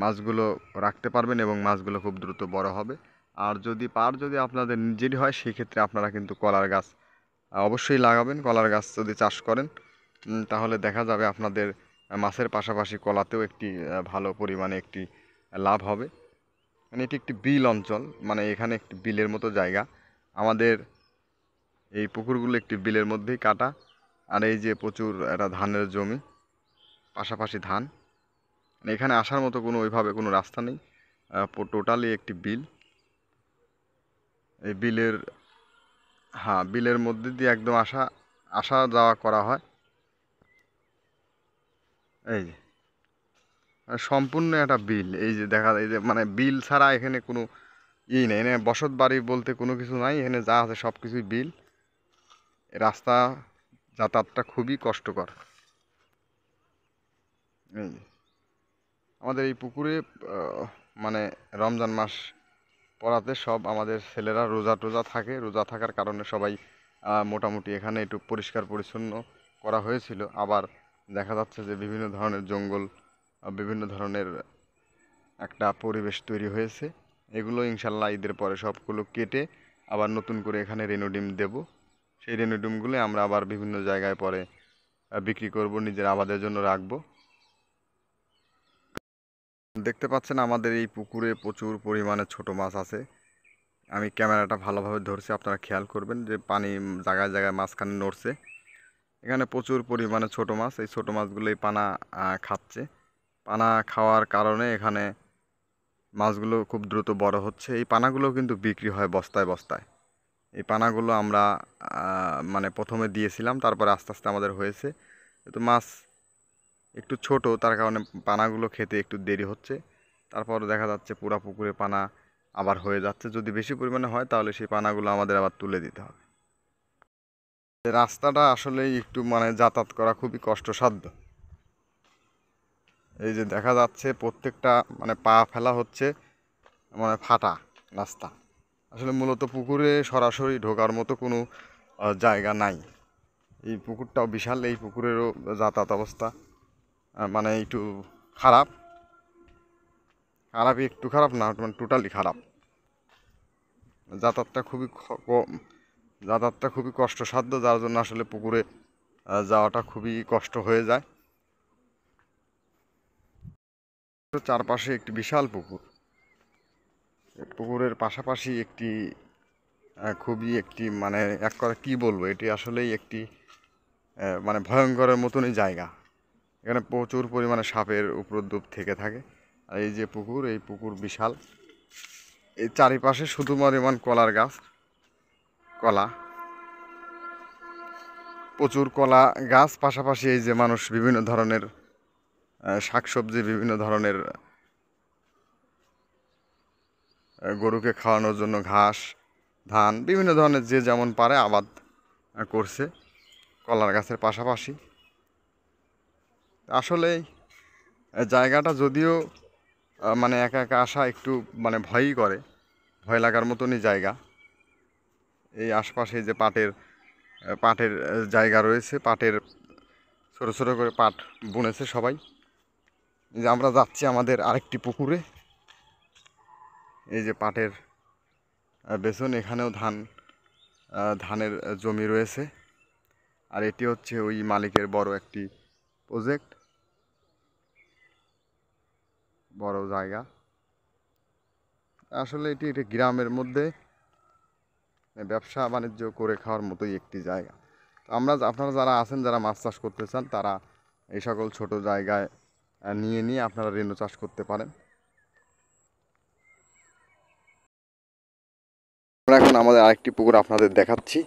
মাছগুলো রাখতে পারবেন এবং মাছগুলো খুব দ্রুত বড় হবে। আর যদি পার যদি আপনাদের নিজেরই হয়, সেক্ষেত্রে আপনারা কিন্তু কলার গাছ অবশ্যই লাগাবেন। কলার গাছ যদি চাষ করেন তাহলে দেখা যাবে আপনাদের মাছের পাশাপাশি কলাতেও একটি ভালো পরিমাণে একটি লাভ হবে। মানে এটি একটি বিল অঞ্চল মানে এখানে একটি বিলের মতো জায়গা। আমাদের এই পুকুরগুলো একটি বিলের মধ্যেই কাটা। আর এই যে প্রচুর একটা ধানের জমি, পাশাপাশি ধান। মানে এখানে আসার মতো কোনো ওইভাবে কোনো রাস্তা নেই। টোটালি একটি বিল। এই বিলের হ্যাঁ বিলের মধ্যে দিয়ে একদম আসা আসা যাওয়া করা হয়। এই যে সম্পূর্ণ একটা বিল। এই যে দেখা যায় যে মানে বিল ছাড়া এখানে কোনো ই নেই। এখানে বসত বাড়ি বলতে কোনো কিছু নাই। এখানে যা আছে সব কিছুই বিল। রাস্তা যাতায়াতটা খুবই কষ্টকর। এই। আমাদের এই পুকুরে মানে রমজান মাস পড়াতে সব আমাদের ছেলেরা রোজা টোজা থাকে। রোজা থাকার কারণে সবাই মোটামুটি এখানে একটু পরিষ্কার পরিচ্ছন্ন করা হয়েছিল। আবার দেখা যাচ্ছে যে বিভিন্ন ধরনের জঙ্গল বিভিন্ন ধরনের একটা পরিবেশ তৈরি হয়েছে। এগুলো ইনশাল্লাহ ঈদের পরে সবগুলো কেটে আবার নতুন করে এখানে রেনোডিম দেব। সেই রেনোডিমগুলো আমরা আবার বিভিন্ন জায়গায় পরে বিক্রি করব, নিজের আবাদের জন্য রাখব। দেখতে পাচ্ছেন আমাদের এই পুকুরে প্রচুর পরিমাণে ছোট মাছ আছে। আমি ক্যামেরাটা ভালোভাবে ধরছি, আপনারা খেয়াল করবেন যে পানি জায়গায় জায়গায় মাঝখানে নড়ছে। এখানে প্রচুর পরিমাণে ছোট মাছ, এই ছোট মাছগুলো এই পানা খাচ্ছে। পানা খাওয়ার কারণে এখানে মাছগুলো খুব দ্রুত বড় হচ্ছে। এই পানাগুলো কিন্তু বিক্রি হয় বস্তায় বস্তায়। এই পানাগুলো আমরা মানে প্রথমে দিয়েছিলাম, তারপরে আস্তে আস্তে আমাদের হয়েছে। কিন্তু মাছ একটু ছোট, তার কারণে পানাগুলো খেতে একটু দেরি হচ্ছে। তারপর দেখা যাচ্ছে পুরা পুকুরে পানা আবার হয়ে যাচ্ছে। যদি বেশি পরিমাণে হয় তাহলে সেই পানাগুলো আমাদের আবার তুলে দিতে হবে। রাস্তাটা আসলেই একটু মানে যাতায়াত করা খুবই কষ্টসাধ্য। এই যে দেখা যাচ্ছে প্রত্যেকটা মানে পা ফেলা হচ্ছে মানে ফাটা রাস্তা। আসলে মূলত পুকুরে সরাসরি ঢোকার মতো কোনো জায়গা নাই। এই পুকুরটাও বিশাল, এই পুকুরেরও যাতায়াত অবস্থা। মানে একটু খারাপ। খারাপই একটু খারাপ না মানে টোটালি খারাপ। যাতায়াতটা খুবই যাতায়াতটা খুবই কষ্টসাধ্য, যার জন্য আসলে পুকুরে যাওয়াটা খুবই কষ্ট হয়ে যায়। চারপাশে একটি বিশাল পুকুর। পুকুরের পাশাপাশি একটি খুবই একটি মানে এক কথা কী বলব, এটি আসলেই একটি মানে ভয়ঙ্করের মতনই জায়গা। এখানে প্রচুর পরিমাণে সাপের উপদ্রব থেকে থাকে। আর এই যে পুকুর, এই পুকুর বিশাল। এই চারিপাশে শুধু পরিমাণ কলার গাছ, কলা। প্রচুর কলা গাছ, পাশাপাশি এই যে মানুষ বিভিন্ন ধরনের শাকসবজি, বিভিন্ন ধরনের গরুকে খাওয়ানোর জন্য ঘাস, ধান, বিভিন্ন ধরনের যে যেমন পারে আবাদ করছে কলার গাছের পাশাপাশি। আসলে জায়গাটা যদিও মানে একা একা আসা একটু মানে ভয়ই করে, ভয় লাগার মতনই জায়গা। এই আশপাশে যে পাটের পাটের জায়গা রয়েছে, পাটের ছোট ছোট করে পাট বুনেছে সবাই। যে আমরা যাচ্ছি আমাদের আরেকটি পুকুরে। এই যে পাটের বেসন, এখানেও ধান ধানের জমি রয়েছে। আর এটি হচ্ছে ওই মালিকের বড় একটি প্রজেক্ট। বড় জায়গা। আসলে এটি একটি গ্রামের মধ্যে ব্যবসা বাণিজ্য করে খাওয়ার মতোই একটি জায়গা। আমরা আপনারা যারা আছেন, যারা মাছ চাষ করতে চান, তারা এই সকল ছোট জায়গায় নিয়ে নিয়ে আপনারা রেণু চাষ করতে পারেন। আমরা এখন আমাদের আরেকটি পুকুর আপনাদের দেখাচ্ছি।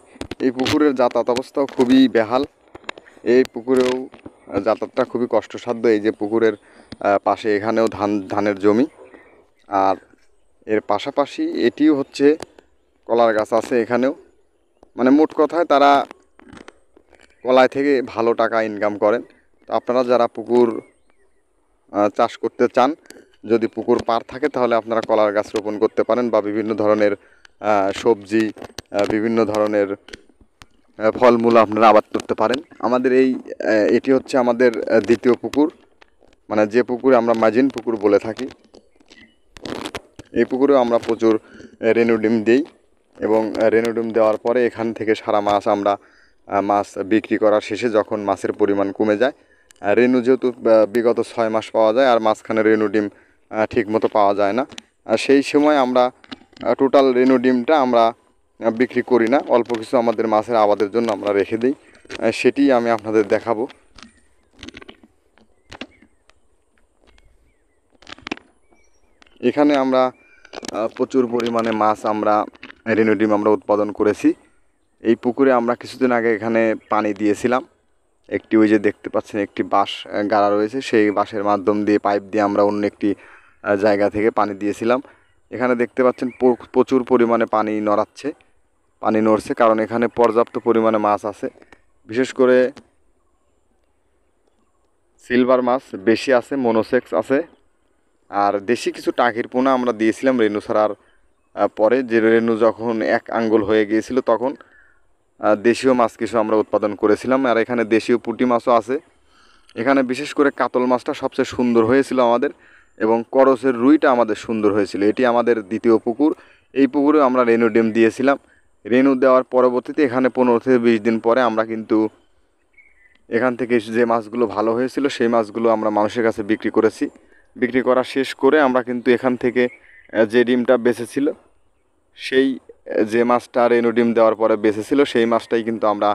এই পুকুরের যাতায়াত অবস্থাও খুবই বেহাল। এই পুকুরেও যাতায়াতটা খুবই কষ্টসাধ্য। এই যে পুকুরের পাশে এখানেও ধান, ধানের জমি। আর এর পাশাপাশি এটিও হচ্ছে কলার গাছ আছে এখানেও। মানে মোট কথায় তারা কলায় থেকে ভালো টাকা ইনকাম করেন। তো আপনারা যারা পুকুর চাষ করতে চান, যদি পুকুর পার থাকে তাহলে আপনারা কলার গাছ রোপণ করতে পারেন বা বিভিন্ন ধরনের সবজি বিভিন্ন ধরনের ফলমূল আপনারা আবাদ করতে পারেন। আমাদের এই এটি হচ্ছে আমাদের দ্বিতীয় পুকুর। মানে যে পুকুরে আমরা মাজিন পুকুর বলে থাকি এই পুকুরেও আমরা প্রচুর আহ, রেনু ডিম দিই এবং আহ, রেনু ডিম দেওয়ার পরে এখান থেকে সারা মাস আমরা মাছ বিক্রি করার শেষে যখন মাছের পরিমাণ কমে যায় রেনু যেহেতু বিগত ছয় মাস পাওয়া যায় আর মাঝখানে রেনু ডিম আহ, ঠিক মতো পাওয়া যায় না আর সেই সময় আমরা টোটাল রেনু ডিমটা আমরা বিক্রি করি না অল্প কিছু আমাদের মাছের আবাদের জন্য আমরা রেখে দিই সেটি আমি আপনাদের দেখাবো। এখানে আমরা প্রচুর পরিমাণে মাছ আমরা রেনু ডিম আমরা উৎপাদন করেছি। এই পুকুরে আমরা কিছুদিন আগে এখানে পানি দিয়েছিলাম। একটি ওই যে দেখতে পাচ্ছেন একটি বাঁশ গাড়া রয়েছে। সেই বাঁশের মাধ্যম দিয়ে, পাইপ দিয়ে আমরা অন্য একটি জায়গা থেকে পানি দিয়েছিলাম। এখানে দেখতে পাচ্ছেন প্রচুর পরিমাণে পানি নড়াচ্ছে, পানি নড়ছে, কারণ এখানে পর্যাপ্ত পরিমাণে মাছ আছে। বিশেষ করে সিলভার মাছ বেশি আছে মনোসেক্স আছে। আর দেশি কিছু টাকির পোনা আমরা দিয়েছিলাম রেনু ছাড়ার পরে যে রেনু যখন এক আঙ্গুল হয়ে গিয়েছিল তখন দেশীয় মাছ কিছু আমরা উৎপাদন করেছিলাম। আর এখানে দেশীয় পুঁটি মাছও আছে। এখানে বিশেষ করে কাতল মাছটা সবচেয়ে সুন্দর হয়েছিল আমাদের এবং করসের রুইটা আমাদের সুন্দর হয়েছিল। এটি আমাদের দ্বিতীয় পুকুর। এই পুকুরে আমরা রেনু ডেম দিয়েছিলাম। রেনু দেওয়ার পরবর্তীতে এখানে পনেরো থেকে বিশ দিন পরে আমরা কিন্তু এখান থেকে যে মাছগুলো ভালো হয়েছিল, সেই মাছগুলো আমরা মানুষের কাছে বিক্রি করেছি। বিক্রি করা শেষ করে আমরা কিন্তু এখান থেকে যে ডিমটা বেঁচেছিল, সেই যে মাছটা রেনু ডিম দেওয়ার পরে বেঁচেছিল, সেই মাছটাই কিন্তু আমরা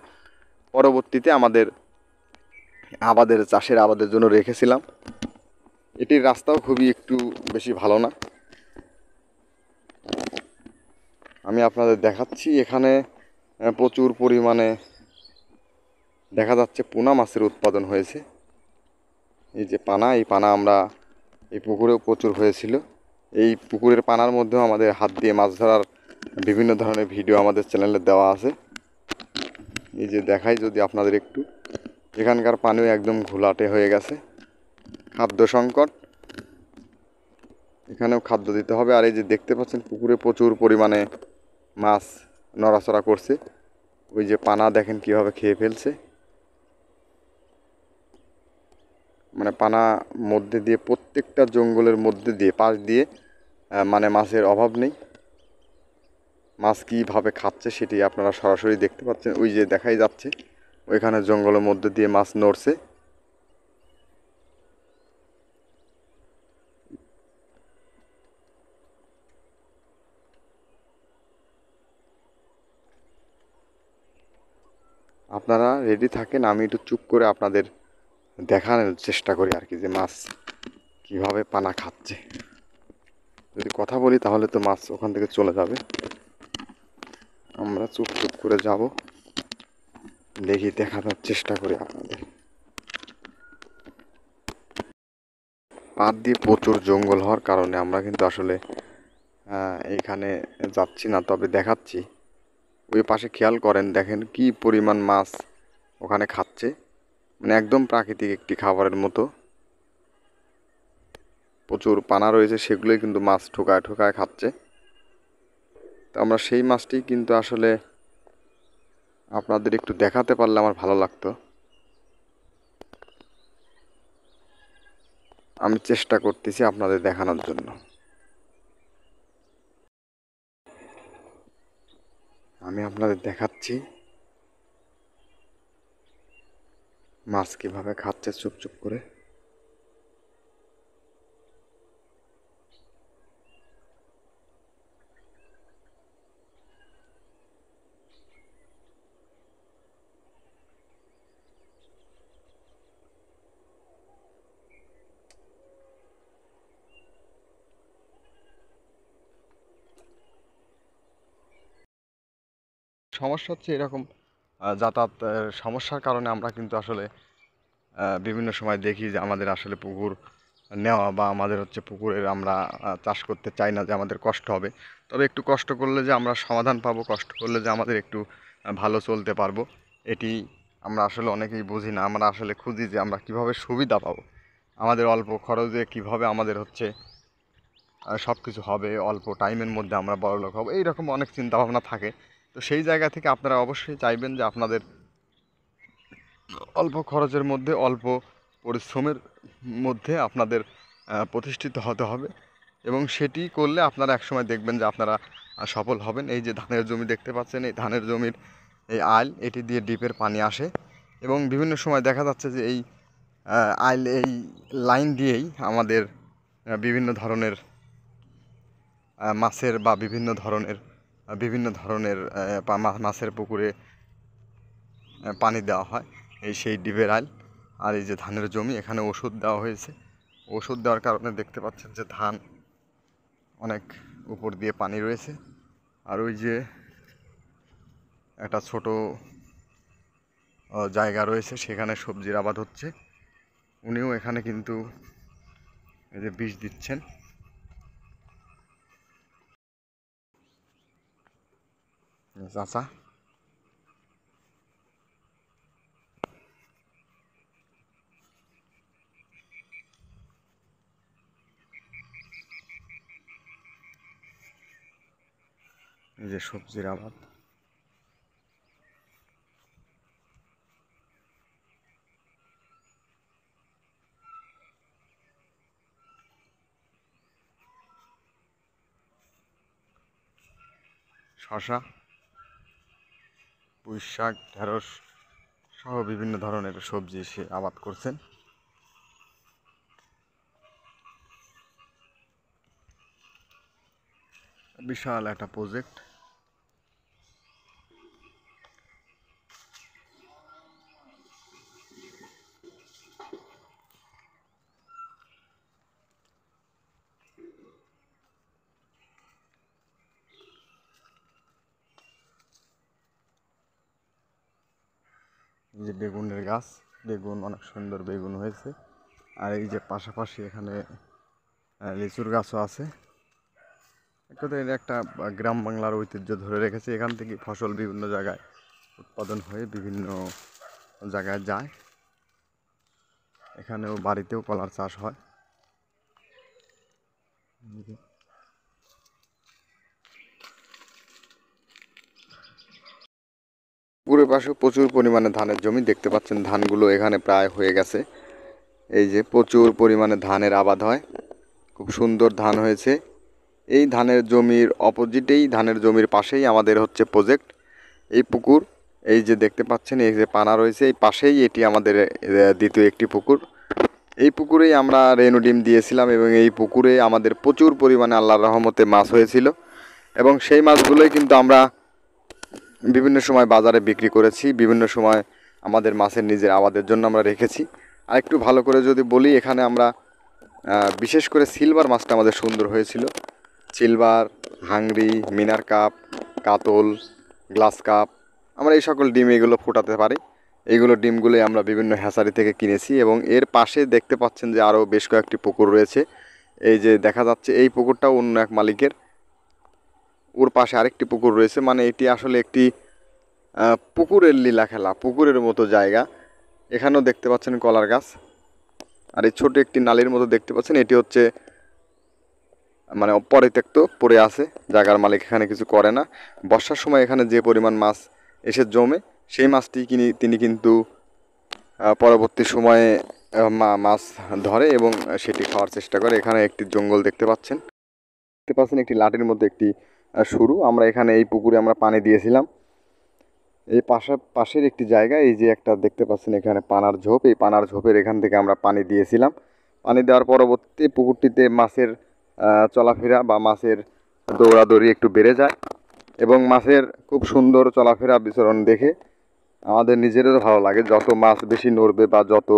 পরবর্তীতে আমাদের আবাদের, চাষের আবাদের জন্য রেখেছিলাম। এটির রাস্তাও খুবই একটু বেশি ভালো না। আমি আপনাদের দেখাচ্ছি, এখানে প্রচুর পরিমাণে দেখা যাচ্ছে পোনা মাছের উৎপাদন হয়েছে। এই যে পানা, এই পানা আমরা এই পুকুরেও প্রচুর হয়েছিল। এই পুকুরের পানার মধ্যেও আমাদের হাত দিয়ে মাছ ধরার বিভিন্ন ধরনের ভিডিও আমাদের চ্যানেলে দেওয়া আছে। এই যে দেখাই যদি আপনাদের একটু। এখানকার পানিও একদম ঘোলাটে হয়ে গেছে। খাদ্য সংকট। এখানেও খাদ্য দিতে হবে। আর এই যে দেখতে পাচ্ছেন, পুকুরে প্রচুর পরিমাণে মাছ নড়াচড়া করছে। ওই যে পানা দেখেন কীভাবে খেয়ে ফেলছে। মানে পানা মধ্যে দিয়ে, প্রত্যেকটা জঙ্গলের মধ্যে দিয়ে, পাশ দিয়ে মানে মাছের অভাব নেই। মাছ কীভাবে খাচ্ছে সেটি আপনারা সরাসরি দেখতে পাচ্ছেন। ওই যে দেখাই যাচ্ছে, ওইখানে জঙ্গলের মধ্যে দিয়ে মাছ নড়ছে। আপনারা রেডি থাকেন, আমি একটু চুপ করে আপনাদের দেখানোর চেষ্টা করি আর কি যে মাছ কীভাবে পানা খাচ্ছে। যদি কথা বলি তাহলে তো মাছ ওখান থেকে চলে যাবে। আমরা চুপ চুপ করে যাব। দেখি দেখানোর চেষ্টা করি আপনাদের। পাত দিয়ে প্রচুর জঙ্গল হওয়ার কারণে আমরা কিন্তু আসলে এখানে যাচ্ছি না, তবে দেখাচ্ছি। ওই পাশে খেয়াল করেন, দেখেন কি পরিমাণ মাছ ওখানে খাচ্ছে। মানে একদম প্রাকৃতিক একটি খাবারের মতো। প্রচুর পানা রয়েছে, সেগুলোই কিন্তু মাছ ঠোকায় ঠোকায় খাচ্ছে। তো আমরা সেই মাছটি কিন্তু আসলে আপনাদের একটু দেখাতে পারলে আমার ভালো লাগতো। আমি চেষ্টা করতেছি আপনাদের দেখানোর জন্য। আমি আপনাদের দেখাচ্ছি। মাছ কীভাবে খাচ্ছে চুপ চুপ করে? সমস্যা হচ্ছে এরকম। যাতায়াত সমস্যার কারণে আমরা কিন্তু আসলে বিভিন্ন সময় দেখি যে আমাদের আসলে পুকুর নেওয়া বা আমাদের হচ্ছে পুকুরের আমরা চাষ করতে চাই না যে আমাদের কষ্ট হবে। তবে একটু কষ্ট করলে যে আমরা সমাধান পাবো, কষ্ট করলে যে আমাদের একটু ভালো চলতে পারব, এটি আমরা আসলে অনেকেই বুঝি না। আমরা আসলে খুঁজি যে আমরা কীভাবে সুবিধা পাবো। আমাদের অল্প খরচে কীভাবে আমাদের হচ্ছে সব কিছু হবে, অল্প টাইমের মধ্যে আমরা বড়লোক হব, এইরকম অনেক চিন্তাভাবনা থাকে। তো সেই জায়গা থেকে আপনারা অবশ্যই চাইবেন যে আপনাদের অল্প খরচের মধ্যে, অল্প পরিশ্রমের মধ্যে আপনাদের প্রতিষ্ঠিত হতে হবে এবং সেটি করলে আপনারা একসময় দেখবেন যে আপনারা সফল হবেন। এই যে ধানের জমি দেখতে পাচ্ছেন, এই ধানের জমির এই আইল, এটি দিয়ে ডিপের পানি আসে এবং বিভিন্ন সময় দেখা যাচ্ছে যে এই আইল, এই লাইন দিয়েই আমাদের বিভিন্ন ধরনের মাছের বা বিভিন্ন ধরনের বিভিন্ন ধরনের মাছের পুকুরে পানি দেওয়া হয়। এই সেই ডিবের আইল আর এই যে ধানের জমি, এখানে ওষুধ দেওয়া হয়েছে। ওষুধ দেওয়ার কারণে দেখতে পাচ্ছেন যে ধান অনেক উপর দিয়ে পানি রয়েছে। আর ওই যে একটা ছোট জায়গা রয়েছে, সেখানে সবজির আবাদ হচ্ছে। উনিও এখানে কিন্তু এই যে বিষ দিচ্ছেন। চাচা এই যে সবজির আবাদ। শশা পুঁই শাক ঢেঁড়স সহ বিভিন্ন ধরনের সবজি সে আবাদ করছেন। বিশাল একটা প্রজেক্ট এই যে বেগুনের গাছ, বেগুন অনেক সুন্দর বেগুন হয়েছে। আর এই যে পাশাপাশি এখানে লিচুর গাছও আছে। কথায় একটা গ্রাম বাংলার ঐতিহ্য ধরে রেখেছে, এখান থেকে ফসল বিভিন্ন জায়গায় উৎপাদন হয়ে বিভিন্ন জায়গায় যায়। এখানেও বাড়িতেও কলার চাষ হয়। পুকুরের পাশে প্রচুর পরিমাণে ধানের জমি দেখতে পাচ্ছেন। ধানগুলো এখানে প্রায় হয়ে গেছে। এই যে প্রচুর পরিমাণে ধানের আবাদ হয়। খুব সুন্দর ধান হয়েছে। এই ধানের জমির অপোজিটেই, ধানের জমির পাশেই আমাদের হচ্ছে প্রজেক্ট এই পুকুর। এই যে দেখতে পাচ্ছেন, এই যে পানা রয়েছে, এই পাশেই এটি আমাদের দ্বিতীয় একটি পুকুর। এই পুকুরেই আমরা রেনু ডিম দিয়েছিলাম এবং এই পুকুরে আমাদের প্রচুর পরিমাণে আল্লাহর রহমতে মাছ হয়েছিল। এবং সেই মাছগুলোই কিন্তু আমরা বিভিন্ন সময় বাজারে বিক্রি করেছি, বিভিন্ন সময় আমাদের মাছের নিজের আবাদের জন্য আমরা রেখেছি। আর একটু ভালো করে যদি বলি, এখানে আমরা বিশেষ করে সিলভার মাছটা আমাদের সুন্দর হয়েছিল। সিলভার, হাংরি, মিনার কাপ, কাতল, গ্লাস কাপ, আমরা এই সকল ডিম এগুলো ফোটাতে পারি। এইগুলো ডিমগুলোই আমরা বিভিন্ন হ্যাচারি থেকে কিনেছি এবং এর পাশে দেখতে পাচ্ছেন যে আরও বেশ কয়েকটি পুকুর রয়েছে। এই যে দেখা যাচ্ছে, এই পুকুরটাও অন্য এক মালিকের। ওর পাশে আরেকটি পুকুর রয়েছে মানে এটি আসলে একটি পুকুরের লীলা খেলা, পুকুরের মতো জায়গা। এখানেও দেখতে পাচ্ছেন কলার গাছ। আর এই ছোট একটি নালীর মতো দেখতে পাচ্ছেন, এটি হচ্ছে মানে পরিত্যক্ত পড়ে আছে, জায়গার মালিক এখানে কিছু করে না। বর্ষার সময় এখানে যে পরিমাণ মাছ এসে জমে, সেই মাছটি কিনি, তিনি কিন্তু পরবর্তী সময়ে মাছ ধরে এবং সেটি খাওয়ার চেষ্টা করে। এখানে একটি জঙ্গল দেখতে পাচ্ছেন। দেখতে পাচ্ছেন একটি লাঠির মধ্যে একটি সরু আমরা এখানে এই পুকুরে আমরা পানি দিয়েছিলাম। এই পাশা পাশের একটি জায়গা এই যে একটা দেখতে পাচ্ছেন এখানে পানার ঝোপ। এই পানার ঝোপের এখান থেকে আমরা পানি দিয়েছিলাম। পানি দেওয়ার পরবর্তী পুকুরটিতে মাছের চলাফেরা বা মাছের দৌড়াদৌড়ি একটু বেড়ে যায় এবং মাছের খুব সুন্দর চলাফেরা বিচরণ দেখে আমাদের নিজেরও ভালো লাগে। যত মাছ বেশি নড়বে বা যত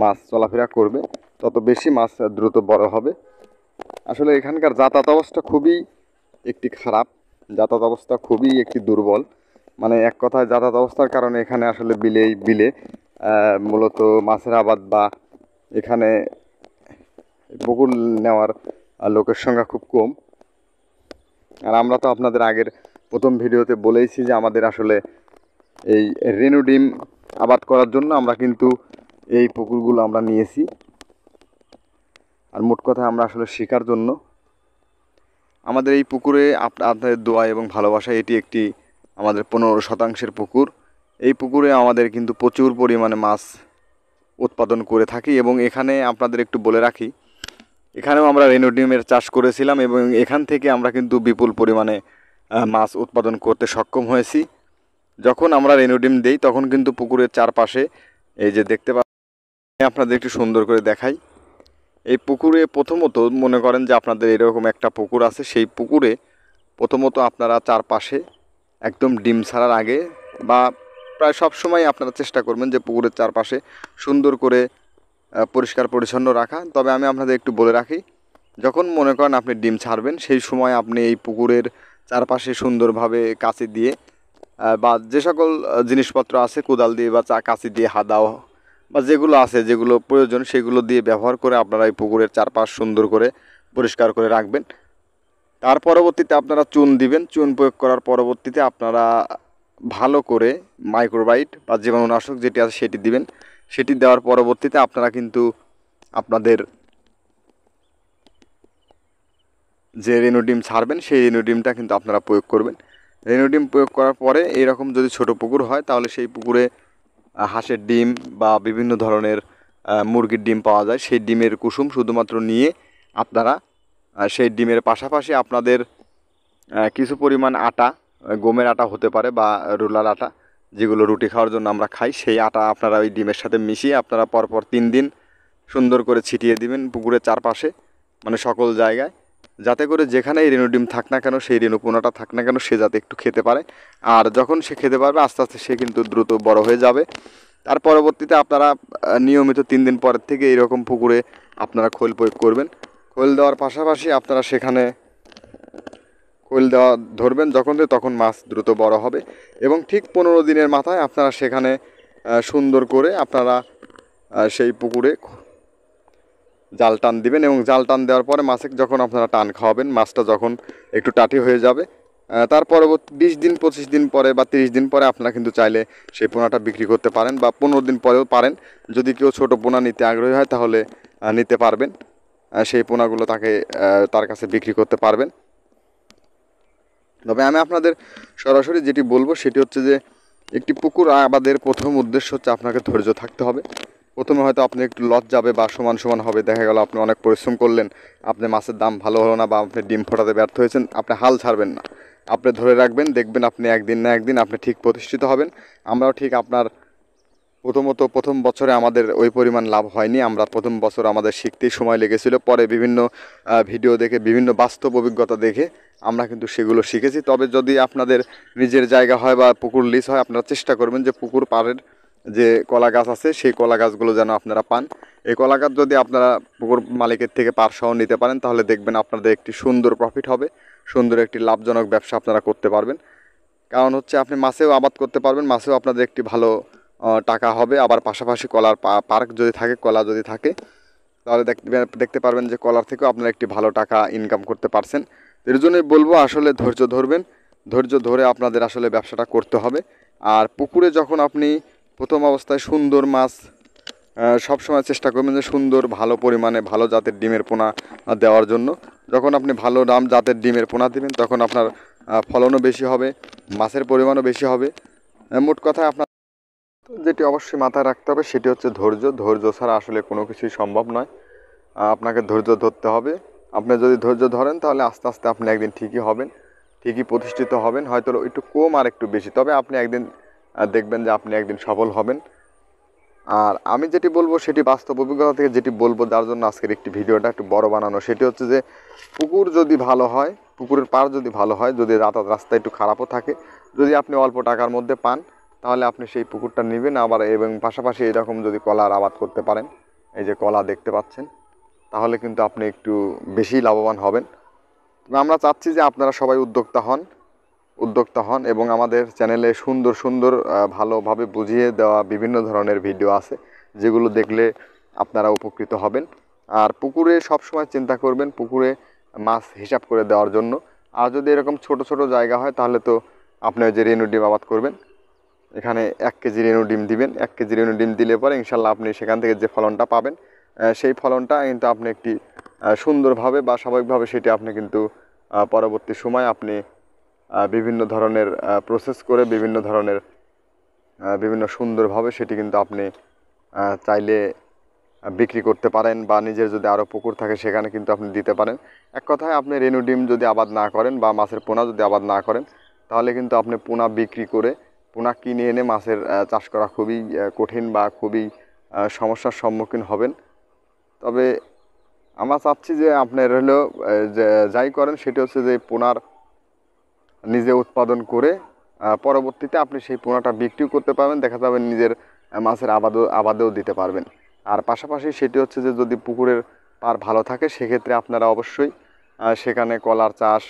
মাছ চলাফেরা করবে, তত বেশি মাছ দ্রুত বড় হবে। আসলে এখানকার যাতায়াত অবস্থা খুবই একটি খারাপ, যাতায়াত অবস্থা খুবই একটি দুর্বল। মানে এক কথায় যাতায়াত অবস্থার কারণে এখানে আসলে বিলেই বিলে মূলত মাছের আবাদ বা এখানে পুকুর নেওয়ার লোকের সংখ্যা খুব কম। আর আমরা তো আপনাদের আগের প্রথম ভিডিওতে বলেইছি যে আমাদের আসলে এই রেনু ডিম আবাদ করার জন্য আমরা কিন্তু এই পুকুরগুলো আমরা নিয়েছি। আর মোট কথা আমরা আসলে শেখার জন্য আমাদের এই পুকুরে আপ- আপনাদের দোয়া এবং ভালোবাসা, এটি একটি আমাদের পনেরো শতাংশের পুকুর। এই পুকুরে আমাদের কিন্তু প্রচুর পরিমাণে মাছ উৎপাদন করে থাকি এবং এখানে আপনাদের একটু বলে রাখি, এখানেও আমরা রেনু ডিমের চাষ করেছিলাম এবং এখান থেকে আমরা কিন্তু বিপুল পরিমাণে মাছ উৎপাদন করতে সক্ষম হয়েছি। যখন আমরা রেনু ডিম দিই, তখন কিন্তু পুকুরের চারপাশে এই যে দেখতে পা আপনাদের একটু সুন্দর করে দেখাই। এই পুকুরে প্রথমত মনে করেন যে আপনাদের এরকম একটা পুকুর আছে, সেই পুকুরে প্রথমত আপনারা চারপাশে একদম ডিম ছাড়ার আগে বা প্রায় সব সময় আপনারা চেষ্টা করবেন যে পুকুরের চারপাশে সুন্দর করে পরিষ্কার পরিচ্ছন্ন রাখা। তবে আমি আপনাদের একটু বলে রাখি, যখন মনে করেন আপনি ডিম ছাড়বেন, সেই সময় আপনি এই পুকুরের চারপাশে সুন্দরভাবে কাঁচি দিয়ে বা যে সকল জিনিসপত্র আছে কোদাল দিয়ে বা চা, কাঁচি দিয়ে হাদাও বা যেগুলো আছে, যেগুলো প্রয়োজন, সেগুলো দিয়ে ব্যবহার করে আপনারা এই পুকুরের চারপাশ সুন্দর করে পরিষ্কার করে রাখবেন। তার পরবর্তীতে আপনারা চুন দিবেন। চুন প্রয়োগ করার পরবর্তীতে আপনারা ভালো করে মাইক্রোবাইট বা জীবাণুনাশক যেটি আছে সেটি দিবেন। সেটি দেওয়ার পরবর্তীতে আপনারা কিন্তু আপনাদের যে রেনোডিম ছাড়বেন, সেই রেনোডিমটা কিন্তু আপনারা প্রয়োগ করবেন। রেনোডিম প্রয়োগ করার পরে এরকম যদি ছোট পুকুর হয়, তাহলে সেই পুকুরে হাঁসের ডিম বা বিভিন্ন ধরনের মুরগির ডিম পাওয়া যায়। সেই ডিমের কুসুম শুধুমাত্র নিয়ে আপনারা সেই ডিমের পাশাপাশি আপনাদের কিছু পরিমাণ আটা গমের আটা হতে পারে বা রুলার আটা, যেগুলো রুটি খাওয়ার জন্য আমরা খাই, সেই আটা আপনারা ওই ডিমের সাথে মিশিয়ে আপনারা পরপর তিন দিন সুন্দর করে ছিটিয়ে দিবেন পুকুরের চারপাশে মানে সকল জায়গায়। যাতে করে যেখানে এই রেণু ডিম থাক না কেন, সেই রেণু পোনাটা থাক না কেন, সে যাতে একটু খেতে পারে। আর যখন সে খেতে পারবে, আস্তে আস্তে সে কিন্তু দ্রুত বড় হয়ে যাবে। তার পরবর্তীতে আপনারা নিয়মিত তিন দিন পরের থেকে এইরকম পুকুরে আপনারা খোল প্রয়োগ করবেন। খোল দেওয়ার পাশাপাশি আপনারা সেখানে খোল দেওয়া ধরবেন যখন তখন মাছ দ্রুত বড় হবে। এবং ঠিক পনেরো দিনের মাথায় আপনারা সেখানে সুন্দর করে আপনারা সেই পুকুরে জাল টান দিবেন এবং জাল টান দেওয়ার পরে মাছে যখন আপনারা টান খাওয়াবেন, মাছটা যখন একটু টাটি হয়ে যাবে তার পরবর্তী বিশ দিন, পঁচিশ দিন পরে বা তিরিশ দিন পরে আপনারা কিন্তু চাইলে সেই পোনাটা বিক্রি করতে পারেন বা পনেরো দিন পরেও পারেন। যদি কেউ ছোটো পোনা নিতে আগ্রহী হয় তাহলে নিতে পারবেন। সেই পোনাগুলো তাকে তার কাছে বিক্রি করতে পারবেন। তবে আমি আপনাদের সরাসরি যেটি বলব সেটি হচ্ছে যে, একটি পুকুর আবাদের প্রথম উদ্দেশ্য হচ্ছে আপনাকে ধৈর্য থাকতে হবে। প্রথমে হয়তো আপনি একটু লস যাবে বা সমান সমান হবে, দেখা গেল আপনি অনেক পরিশ্রম করলেন, আপনি মাছের দাম ভালো হলো না বা আপনি ডিম ফোটাতে ব্যর্থ হয়েছেন, আপনি হাল ছাড়বেন না। আপনি ধরে রাখবেন, দেখবেন আপনি একদিন না একদিন আপনি ঠিক প্রতিষ্ঠিত হবেন। আমরাও ঠিক আপনার প্রথমত প্রথম বছরে আমাদের ওই পরিমাণ লাভ হয়নি, আমরা প্রথম বছর আমাদের শিখতেই সময় লেগেছিল। পরে বিভিন্ন ভিডিও দেখে, বিভিন্ন বাস্তব অভিজ্ঞতা দেখে আমরা কিন্তু সেগুলো শিখেছি। তবে যদি আপনাদের নিজের জায়গা হয় বা পুকুর লিস হয়, আপনারা চেষ্টা করবেন যে পুকুর পাড়ের যে কলা গাছ আছে, সেই কলা গাছগুলো যেন আপনারা পান। এই কলা গাছ যদি আপনারা পুকুর মালিকের থেকে পার সহ নিতে পারেন, তাহলে দেখবেন আপনাদের একটি সুন্দর প্রফিট হবে। সুন্দর একটি লাভজনক ব্যবসা আপনারা করতে পারবেন। কারণ হচ্ছে আপনি মাছেও আবাদ করতে পারবেন, মাছেও আপনাদের একটি ভালো টাকা হবে। আবার পাশাপাশি কলার পার্ক যদি থাকে, কলা যদি থাকে, তাহলে দেখতে পারবেন যে কলার থেকেও আপনারা একটি ভালো টাকা ইনকাম করতে পারছেন। এর জন্যই বলব, আসলে ধৈর্য ধরবেন। ধৈর্য ধরে আপনাদের আসলে ব্যবসাটা করতে হবে। আর পুকুরে যখন আপনি প্রথম অবস্থায় সুন্দর মাছ সবসময় চেষ্টা করবেন যে সুন্দর, ভালো পরিমাণে ভালো জাতের ডিমের পোনা দেওয়ার জন্য। যখন আপনি ভালো দাম জাতের ডিমের পোনা দেবেন, তখন আপনার ফলনও বেশি হবে, মাছের পরিমাণও বেশি হবে। মোট কথায় আপনার যেটি অবশ্যই মাথায় রাখতে হবে, সেটি হচ্ছে ধৈর্য। ধৈর্য ছাড়া আসলে কোনো কিছুই সম্ভব নয়। আপনাকে ধৈর্য ধরতে হবে। আপনি যদি ধৈর্য ধরেন, তাহলে আস্তে আস্তে আপনি একদিন ঠিকই হবেন, ঠিকই প্রতিষ্ঠিত হবেন। হয়তো একটু কম আর একটু বেশি। তবে আপনি একদিন দেখবেন যে আপনি একদিন সফল হবেন। আর আমি যেটি বলব, সেটি বাস্তব অভিজ্ঞতা থেকে যেটি বলব, যার জন্য আজকের একটি ভিডিওটা একটু বড় বানানো, সেটি হচ্ছে যে, পুকুর যদি ভালো হয়, পুকুরের পার যদি ভালো হয়, যদি যাতায়াত রাস্তা একটু খারাপও থাকে, যদি আপনি অল্প টাকার মধ্যে পান, তাহলে আপনি সেই পুকুরটা নেবেন। আবার এবং পাশাপাশি এরকম যদি কলার আবাদ করতে পারেন, এই যে কলা দেখতে পাচ্ছেন, তাহলে কিন্তু আপনি একটু বেশি লাভবান হবেন। আমরা চাচ্ছি যে আপনারা সবাই উদ্যোক্তা হন উদ্যোক্তা হন এবং আমাদের চ্যানেলে সুন্দর সুন্দর ভালোভাবে বুঝিয়ে দেওয়া বিভিন্ন ধরনের ভিডিও আছে, যেগুলো দেখলে আপনারা উপকৃত হবেন। আর পুকুরে সবসময় চিন্তা করবেন, পুকুরে মাছ হিসাব করে দেওয়ার জন্য। আর যদি এরকম ছোট ছোট জায়গা হয়, তাহলে তো আপনি ওই যে রেনু ডিম আবাদ করবেন। এখানে এক কেজি রেনু ডিম দিবেন। এক কেজি রেনু ডিম দিলে পরে ইনশাল্লাহ আপনি সেখান থেকে যে ফলনটা পাবেন সেই ফলনটা কিন্তু আপনি একটি সুন্দরভাবে বা স্বাভাবিকভাবে সেটি আপনি কিন্তু পরবর্তী সময় আপনি বিভিন্ন ধরনের প্রসেস করে বিভিন্ন ধরনের বিভিন্ন সুন্দরভাবে সেটি কিন্তু আপনি চাইলে বিক্রি করতে পারেন বা নিজের যদি আরও পুকুর থাকে সেখানে কিন্তু আপনি দিতে পারেন। এক কথায় আপনি রেনু ডিম যদি আবাদ না করেন বা মাছের পোনা যদি আবাদ না করেন, তাহলে কিন্তু আপনি পোনা বিক্রি করে পোনা কিনে এনে মাছের চাষ করা খুবই কঠিন বা খুবই সমস্যার সম্মুখীন হবেন। তবে আমরা চাচ্ছি যে আপনার হলো যে, যাই করেন সেটি হচ্ছে যে পোনার নিজে উৎপাদন করে পরবর্তীতে আপনি সেই পোনাটা বিক্রিও করতে পারবেন, দেখা যাবে নিজের মাছের আবাদও, আবাদেও দিতে পারবেন। আর পাশাপাশি সেটি হচ্ছে যে যদি পুকুরের পার ভালো থাকে, সেক্ষেত্রে আপনারা অবশ্যই সেখানে কলার চাষ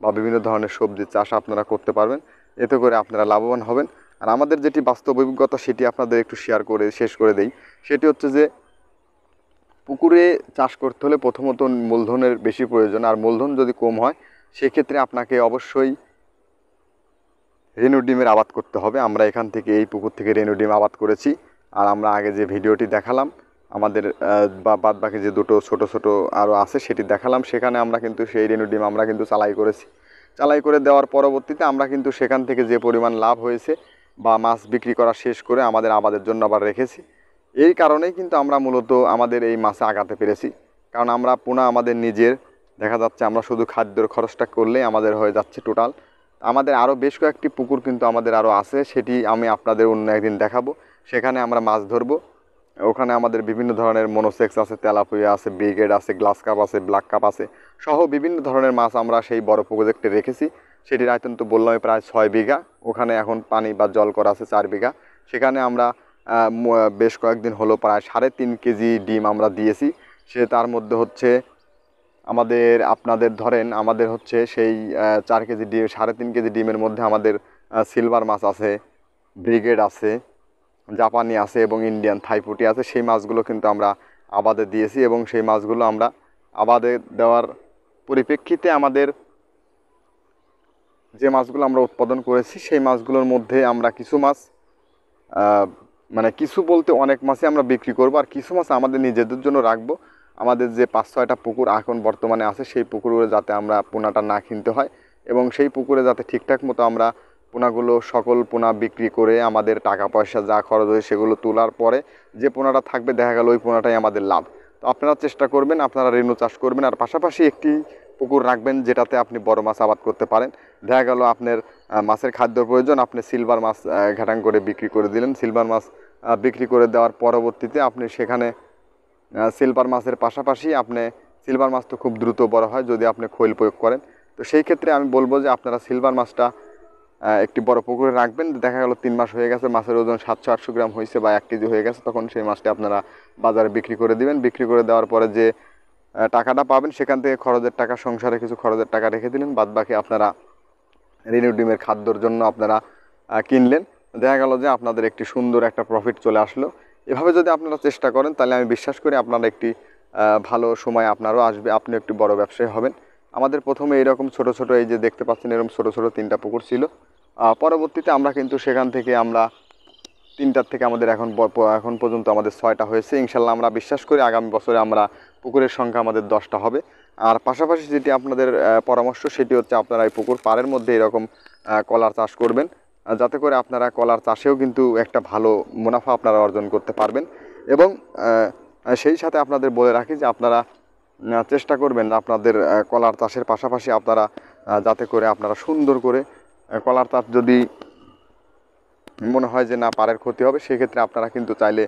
বা বিভিন্ন ধরনের সবজির চাষ আপনারা করতে পারবেন। এতে করে আপনারা লাভবান হবেন। আর আমাদের যেটি বাস্তব অভিজ্ঞতা, সেটি আপনাদের একটু শেয়ার করে, শেষ করে দেই। সেটি হচ্ছে যে, পুকুরে চাষ করতে হলে প্রথমত মূলধনের বেশি প্রয়োজন। আর মূলধন যদি কম হয়, সেক্ষেত্রে আপনাকে অবশ্যই রেনু ডিমের আবাদ করতে হবে। আমরা এখান থেকে এই পুকুর থেকে রেনু ডিম আবাদ করেছি। আর আমরা আগে যে ভিডিওটি দেখালাম, আমাদের বা বাদ বাকি যে দুটো ছোট ছোট আরও আছে সেটি দেখালাম। সেখানে আমরা কিন্তু সেই রেনু ডিম আমরা কিন্তু চালাই করেছি। চালাই করে দেওয়ার পরবর্তীতে আমরা কিন্তু সেখান থেকে যে পরিমাণ লাভ হয়েছে বা মাছ বিক্রি করা শেষ করে আমাদের আবাদের জন্য আবার রেখেছি। এই কারণেই কিন্তু আমরা মূলত আমাদের এই মাছে আগাতে পেরেছি। কারণ আমরা পুনা আমাদের নিজের, দেখা যাচ্ছে আমরা শুধু খাদ্যের খরচটা করলেই আমাদের হয়ে যাচ্ছে টোটাল। আমাদের আরও বেশ কয়েকটি পুকুর কিন্তু আমাদের আরও আছে, সেটি আমি আপনাদের অন্য একদিন দেখাবো। সেখানে আমরা মাছ ধরবো। ওখানে আমাদের বিভিন্ন ধরনের মনোসেক্স আছে, তেলাপুয়া আছে, ব্রিগেড আছে, গ্লাস কাপ আছে, ব্ল্যাক কাপ আছে, সহ বিভিন্ন ধরনের মাছ আমরা সেই বড় প্রজেক্টে রেখেছি। সেটির আয়তন তো বললাম প্রায় ছয় বিঘা। ওখানে এখন পানি বা জল করা আছে চার বিঘা। সেখানে আমরা বেশ কয়েকদিন হলো প্রায় সাড়ে তিন কেজি ডিম আমরা দিয়েছি। সে তার মধ্যে হচ্ছে আমাদের, আপনাদের ধরেন আমাদের হচ্ছে সেই চার কেজি ডিম, সাড়ে তিন কেজি ডিমের মধ্যে আমাদের সিলভার মাছ আছে ব্রিগেড আছে, জাপানি আছে এবং ইন্ডিয়ান থাইপুটি আছে। সেই মাছগুলো কিন্তু আমরা আবাদে দিয়েছি এবং সেই মাছগুলো আমরা আবাদে দেওয়ার পরিপ্রেক্ষিতে আমাদের যে মাছগুলো আমরা উৎপাদন করেছি, সেই মাছগুলোর মধ্যে আমরা কিছু মাছ মানে কিছু বলতে অনেক মাছই আমরা বিক্রি করব। আর কিছু মাছ আমাদের নিজেদের জন্য রাখব। আমাদের যে পাঁচ ছয়টা পুকুর এখন বর্তমানে আছে, সেই পুকুরগুলো যাতে আমরা পোনাটা না কিনতে হয় এবং সেই পুকুরে যাতে ঠিকঠাক মতো আমরা পোনাগুলো সকল পোনা বিক্রি করে আমাদের টাকা পয়সা যা খরচ হয় সেগুলো তোলার পরে যে পোনাটা থাকবে, দেখা গেল ওই পোনাটাই আমাদের লাভ। তো আপনারা চেষ্টা করবেন, আপনারা রেণু চাষ করবেন আর পাশাপাশি একটি পুকুর রাখবেন যেটাতে আপনি বড় মাছ আবাদ করতে পারেন। দেখা গেল আপনার মাছের খাদ্য প্রয়োজন, আপনি সিলভার মাছ ঘাটাং করে বিক্রি করে দিলেন। সিলভার মাছ বিক্রি করে দেওয়ার পরবর্তীতে আপনি সেখানে সিলভার মাছের পাশাপাশি আপনি সিলভার মাছ তো খুব দ্রুত বড় হয় যদি আপনি খৈল প্রয়োগ করেন। তো সেই ক্ষেত্রে আমি বলব যে আপনারা সিলভার মাছটা একটি বড় পুকুরে রাখবেন। দেখা গেল তিন মাস হয়ে গেছে, মাছের ওজন সাতশো আটশো গ্রাম হয়েছে বা এক কেজি হয়ে গেছে, তখন সেই মাছটি আপনারা বাজারে বিক্রি করে দিবেন। বিক্রি করে দেওয়ার পরে যে টাকাটা পাবেন, সেখান থেকে খরচের টাকা, সংসারে কিছু খরচের টাকা রেখে দিলেন। বাদ বাকি আপনারা রেনু ডিমের খাদ্যর জন্য আপনারা কিনলেন। দেখা গেল যে আপনাদের একটি সুন্দর একটা প্রফিট চলে আসলো। এভাবে যদি আপনারা চেষ্টা করেন, তাহলে আমি বিশ্বাস করি আপনারা একটি ভালো সময় আপনারও আসবে। আপনি একটি বড় ব্যবসায়ী হবেন। আমাদের প্রথমে এরকম ছোট ছোট এই যে দেখতে পাচ্ছেন, এরকম ছোট ছোট তিনটা পুকুর ছিল। পরবর্তীতে আমরা কিন্তু সেখান থেকে আমরা তিনটার থেকে আমাদের এখন এখন পর্যন্ত আমাদের ছয়টা হয়েছে। ইনশাল্লাহ আমরা বিশ্বাস করি আগামী বছরে আমরা পুকুরের সংখ্যা আমাদের দশটা হবে। আর পাশাপাশি যেটি আপনাদের পরামর্শ, সেটি হচ্ছে আপনারা এই পুকুর পাড়ের মধ্যে এরকম কলার চাষ করবেন। যাতে করে আপনারা কলার চাষেও কিন্তু একটা ভালো মুনাফা আপনারা অর্জন করতে পারবেন। এবং সেই সাথে আপনাদের বলে রাখি যে আপনারা চেষ্টা করবেন আপনাদের কলার চাষের পাশাপাশি আপনারা যাতে করে আপনারা সুন্দর করে কলার চাষ যদি মনে হয় যে না পারের ক্ষতি হবে, সেক্ষেত্রে আপনারা কিন্তু চাইলে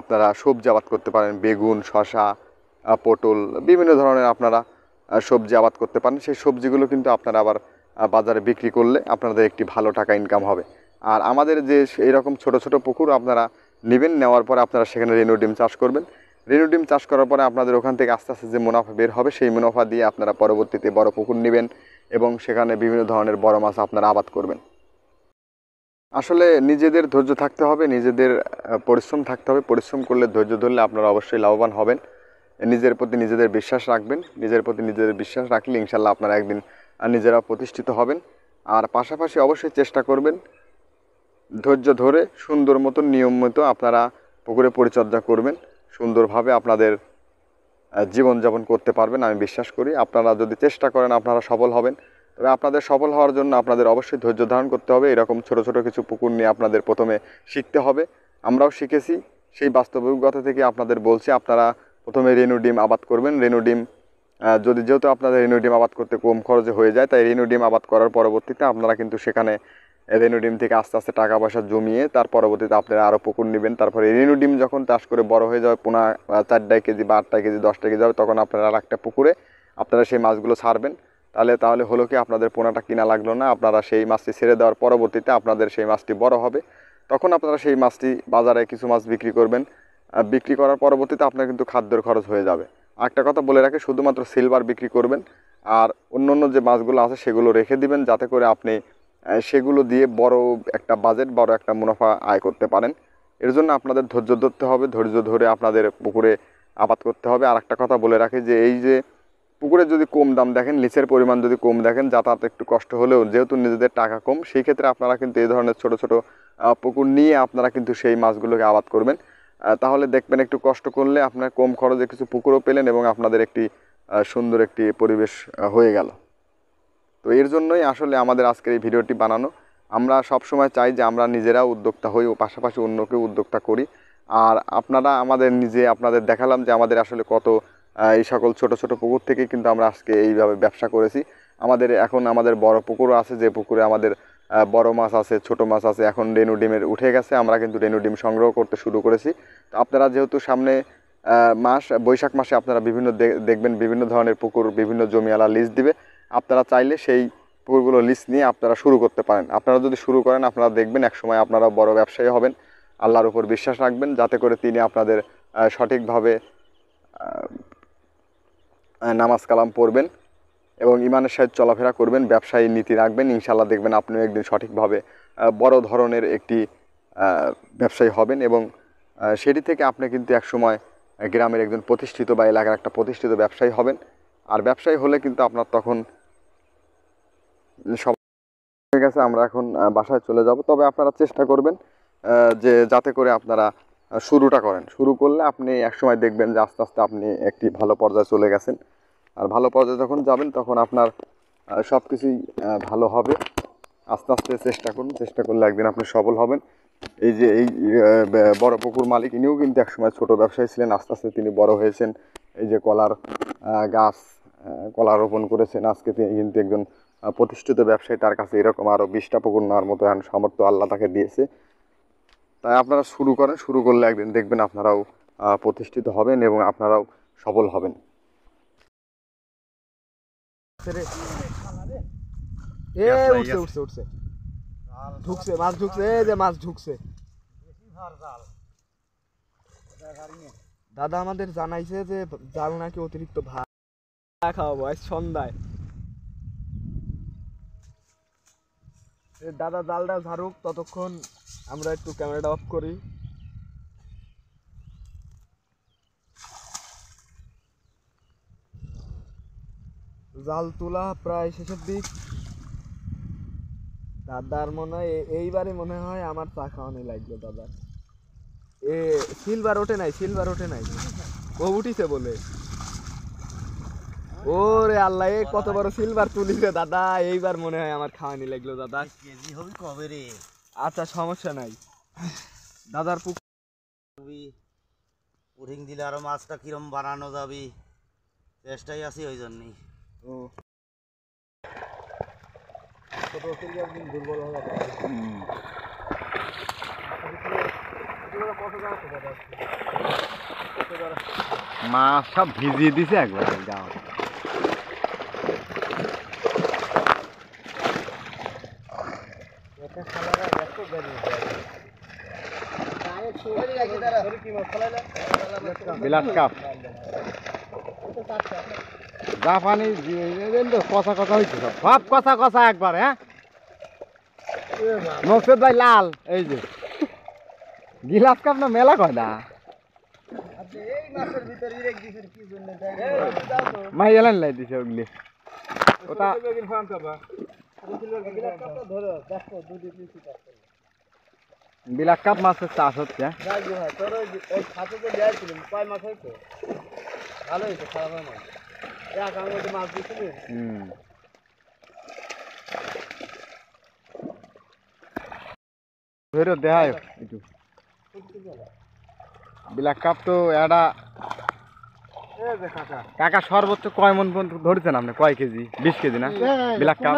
আপনারা সবজি আবাদ করতে পারেন। বেগুন শশা পটল, বিভিন্ন ধরনের আপনারা সবজি আবাদ করতে পারেন। সেই সবজিগুলো কিন্তু আপনারা আবার বাজারে বিক্রি করলে আপনাদের একটি ভালো টাকা ইনকাম হবে। আর আমাদের যে এইরকম ছোট ছোট পুকুর আপনারা নেবেন, নেওয়ার পরে আপনারা সেখানে রেনু ডিম চাষ করবেন। রেনু ডিম চাষ করার পরে আপনাদের ওখান থেকে আস্তে আস্তে যে মুনাফা বের হবে, সেই মুনাফা দিয়ে আপনারা পরবর্তীতে বড় পুকুর নেবেন এবং সেখানে বিভিন্ন ধরনের বড় মাছ আপনারা আবাদ করবেন। আসলে নিজেদের ধৈর্য থাকতে হবে, নিজেদের পরিশ্রম থাকতে হবে। পরিশ্রম করলে ধৈর্য ধরলে আপনারা অবশ্যই লাভবান হবেন। নিজের প্রতি নিজেদের বিশ্বাস রাখবেন। নিজের প্রতি নিজেদের বিশ্বাস রাখলে ইনশাল্লাহ আপনারা একদিন নিজেরা প্রতিষ্ঠিত হবেন। আর পাশাপাশি অবশ্যই চেষ্টা করবেন ধৈর্য ধরে, সুন্দর মতন নিয়ম মতো আপনারা পুকুরে পরিচর্যা করবেন। সুন্দরভাবে আপনাদের জীবনযাপন করতে পারবেন, আমি বিশ্বাস করি। আপনারা যদি চেষ্টা করেন, আপনারা সফল হবেন। তবে আপনাদের সফল হওয়ার জন্য আপনাদের অবশ্যই ধৈর্য ধারণ করতে হবে। এরকম ছোট ছোট কিছু পুকুর নিয়ে আপনাদের প্রথমে শিখতে হবে। আমরাও শিখেছি। সেই বাস্তব থেকে আপনাদের বলছি। আপনারা প্রথমে রেনু ডিম আবাদ করবেন। রেনু ডিম যদি যেহেতু আপনাদের রেনু ডিম আবাদ করতে কম খরচে হয়ে যায়, তাই রেনু ডিম আবাদ করার পরবর্তীতে আপনারা কিন্তু সেখানে রেনু ডিম থেকে আস্তে আস্তে টাকা পয়সা জমিয়ে তার পরবর্তীতে আপনারা আরও পুকুর নেবেন। তারপরে রেনু ডিম যখন চাষ করে বড় হয়ে যাবে, পোনা চারটায় কেজি বা আটটায় কেজি দশটা কেজি হবে, তখন আপনারা আর একটা পুকুরে আপনারা সেই মাছগুলো ছাড়বেন। তাহলে তাহলে হলো কি, আপনাদের পোনাটা কিনা লাগল না, আপনারা সেই মাছটি ছেড়ে দেওয়ার পরবর্তীতে আপনাদের সেই মাছটি বড় হবে। তখন আপনারা সেই মাছটি বাজারে কিছু মাছ বিক্রি করবেন। বিক্রি করার পরবর্তীতে আপনার কিন্তু খাদ্যের খরচ হয়ে যাবে। একটা কথা বলে রাখি, শুধুমাত্র সিলভার বিক্রি করবেন আর অন্য অন্য যে মাছগুলো আছে সেগুলো রেখে দিবেন, যাতে করে আপনি সেগুলো দিয়ে বড় একটা বাজেট বড় একটা মুনাফা আয় করতে পারেন। এর জন্য আপনাদের ধৈর্য ধরতে হবে, ধৈর্য ধরে আপনাদের পুকুরে আবাদ করতে হবে। আর একটা কথা বলে রাখি যে, এই যে পুকুরে যদি কম দাম দেখেন, লিচের পরিমাণ যদি কম দেখেন, যাতায়াত একটু কষ্ট হলেও যেহেতু নিজেদের টাকা কম, সেই ক্ষেত্রে আপনারা কিন্তু এই ধরনের ছোট ছোট পুকুর নিয়ে আপনারা কিন্তু সেই মাছগুলোকে আবাদ করবেন। তাহলে দেখবেন একটু কষ্ট করলে আপনার কম খরচে কিছু পুকুরও পেলেন এবং আপনাদের একটি সুন্দর একটি পরিবেশ হয়ে গেল। তো এর জন্যই আসলে আমাদের আজকের এই ভিডিওটি বানানো। আমরা সব সময় চাই যে আমরা নিজেরাও উদ্যোক্তা হই ও পাশাপাশি অন্যকেও উদ্যোক্তা করি। আর আপনারা আমাদের নিজে আপনাদের দেখালাম যে আমাদের আসলে কত এই সকল ছোট ছোট পুকুর থেকেই কিন্তু আমরা আজকে এইভাবে ব্যবসা করেছি। আমাদের এখন আমাদের বড় পুকুরও আছে, যে পুকুরে আমাদের বড় মাছ আছে, ছোট মাছ আছে, এখন রেনু ডিমের উঠে গেছে। আমরা কিন্তু রেনু ডিম সংগ্রহ করতে শুরু করেছি। তো আপনারা যেহেতু সামনে মাস, বৈশাখ মাসে আপনারা বিভিন্ন দেখবেন বিভিন্ন ধরনের পুকুর, বিভিন্ন জমিওয়ালা লিজ দিবে। আপনারা চাইলে সেই পুকুরগুলো লিস্ট নিয়ে আপনারা শুরু করতে পারেন। আপনারা যদি শুরু করেন, আপনারা দেখবেন একসময় আপনারা বড় ব্যবসায়ী হবেন। আল্লাহর উপর বিশ্বাস রাখবেন, যাতে করে তিনি আপনাদের সঠিকভাবে নামাজ কালাম পড়বেন। এবং ইমানের সাথে চলাফেরা করবেন, ব্যবসায়ী নীতি রাখবেন ইনশাল্লাহ দেখবেন আপনিও একদিন সঠিকভাবে বড় ধরনের একটি ব্যবসায়ী হবেন এবং সেটি থেকে আপনি কিন্তু একসময় গ্রামের একজন প্রতিষ্ঠিত বা এলাকার একটা প্রতিষ্ঠিত ব্যবসায়ী হবেন। আর ব্যবসায়ী হলে কিন্তু আপনার তখন, সব হয়ে গেছে আমরা এখন বাসায় চলে যাব। তবে আপনারা চেষ্টা করবেন যে যাতে করে আপনারা শুরুটা করেন। শুরু করলে আপনি একসময় দেখবেন যে আস্তে আস্তে আপনি একটি ভালো পর্যায়ে চলে গেছেন। আর ভালো পর্যায়ে যখন যাবেন, তখন আপনার সব কিছুই ভালো হবে। আস্তে আস্তে চেষ্টা করুন, চেষ্টা করলে একদিন আপনি সফল হবেন। এই যে, এই বড় পুকুর মালিক, ইনিও কিন্তু একসময় ছোট ব্যবসায়ী ছিলেন, আস্তে আস্তে তিনি বড় হয়েছেন। এই যে কলার গাছ কলা রোপণ করেছেন, আজকে তিনি কিন্তু একজন প্রতিষ্ঠিত ব্যবসায়ী, তার কাছে এরকম আরও বিশটা পুকুর নেওয়ার মতো এখন সামর্থ্য আল্লাহ তাকে দিয়েছে। তাই আপনারা শুরু করেন, শুরু করলে একদিন দেখবেন আপনারাও প্রতিষ্ঠিত হবেন এবং আপনারাও সফল হবেন। এ উঠছে উঠছে উঠছে। ঢুকছে মাছ ঢুকছে এই যে মাছ ঢুকছে। দাদা আমাদের জানাইছে যে জাল নাকি অতিরিক্ত ভাত। খাওয়াবো আজ সন্ধ্যায়। দাদা জালটা ঝাড়ুক ততক্ষণ আমরা একটু ক্যামেরাটা অফ করি। জাল তোলা প্রায় শেষের দিক। দাদার মনে হয় এ- এইবারে মনে হয় আমার চা খাওয়ানি লাগল দাদা। এ সিলভার ওঠে নাই সিলভার ওঠে নাই। ও উঠিছে বলে। ওরে আল্লাহ এ কত বড় সিলভার তুলিছে দাদা। এইবার মনে হয় আমার খাওয়ানি লাগল দাদা। কেজি হবে কবে রে? আচ্ছা সমস্যা নাই। দাদার পুক হবি উঠিং দিলে আরও মাছটা কিরম বানানো যাবি? চেষ্টাই আছি ওই জন্যই। ও। ছোট সিলভার দুর্বল হয়ে যাবে মাছ সব ভিজিয়ে দিছে একবার যাও। বিলাস কাপ। জাপানি তো কষা কষা হয়েছে সব। সব কষা কষা একবার হ্যাঁ? মকসুদ ভাই লাল, এই যে। গিলাস কাপ না মেলা কয় না? মাই এলেন লাই দিছে ওগুলি। ওটা বিলাক কাপ মাছের চাষ হচ্ছে। হ্যাঁ? তোর ওই ওই খাতে তো দিয়েছিলাম কয় মাছ হয়েছে ভালো হয়েছে খারাপ হয় না হুম ধরে দেখায় একটু বিলাক কাপ তো এটা কাকা সর্বোচ্চ কয় মন পর্যন্ত ধরেছেন আপনি কয় কেজি বিশ কেজি না কাপ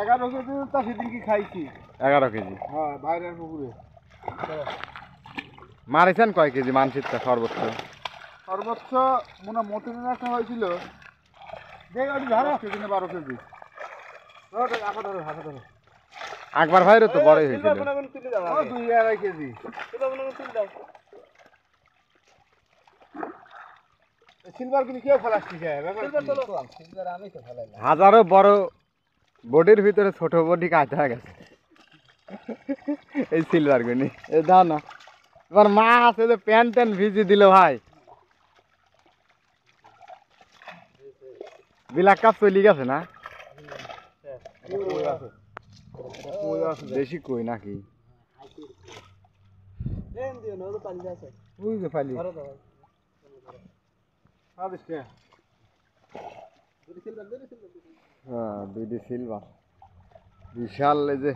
এগারো কেজি তো সেদিন কি খাইছি এগারো কেজি হ্যাঁ বাইরের পুকুরে মারিছেন কয় কেজি মানসিকটা সর্বোচ্চ সর্বোচ্চ মনে হয় মটনের একটা হয়েছিল। কেজি না বারো কেজি। আকবর ভাইরও তো বড়ই হয়েছিল। দুই আড়াই কেজি। হাজারো বড় বডির ভিতরে ছোট বডি কাজ হয়ে গেছে। এই সিলভার গুনি এ দাও না। এবার মা আছে যে প্যান্ট ট্যান্ট ভিজি দিল ভাই। বিলাক কাপ চলি গেছে না? বেশি কই নাকি হ্যাঁ বিশাল এই যে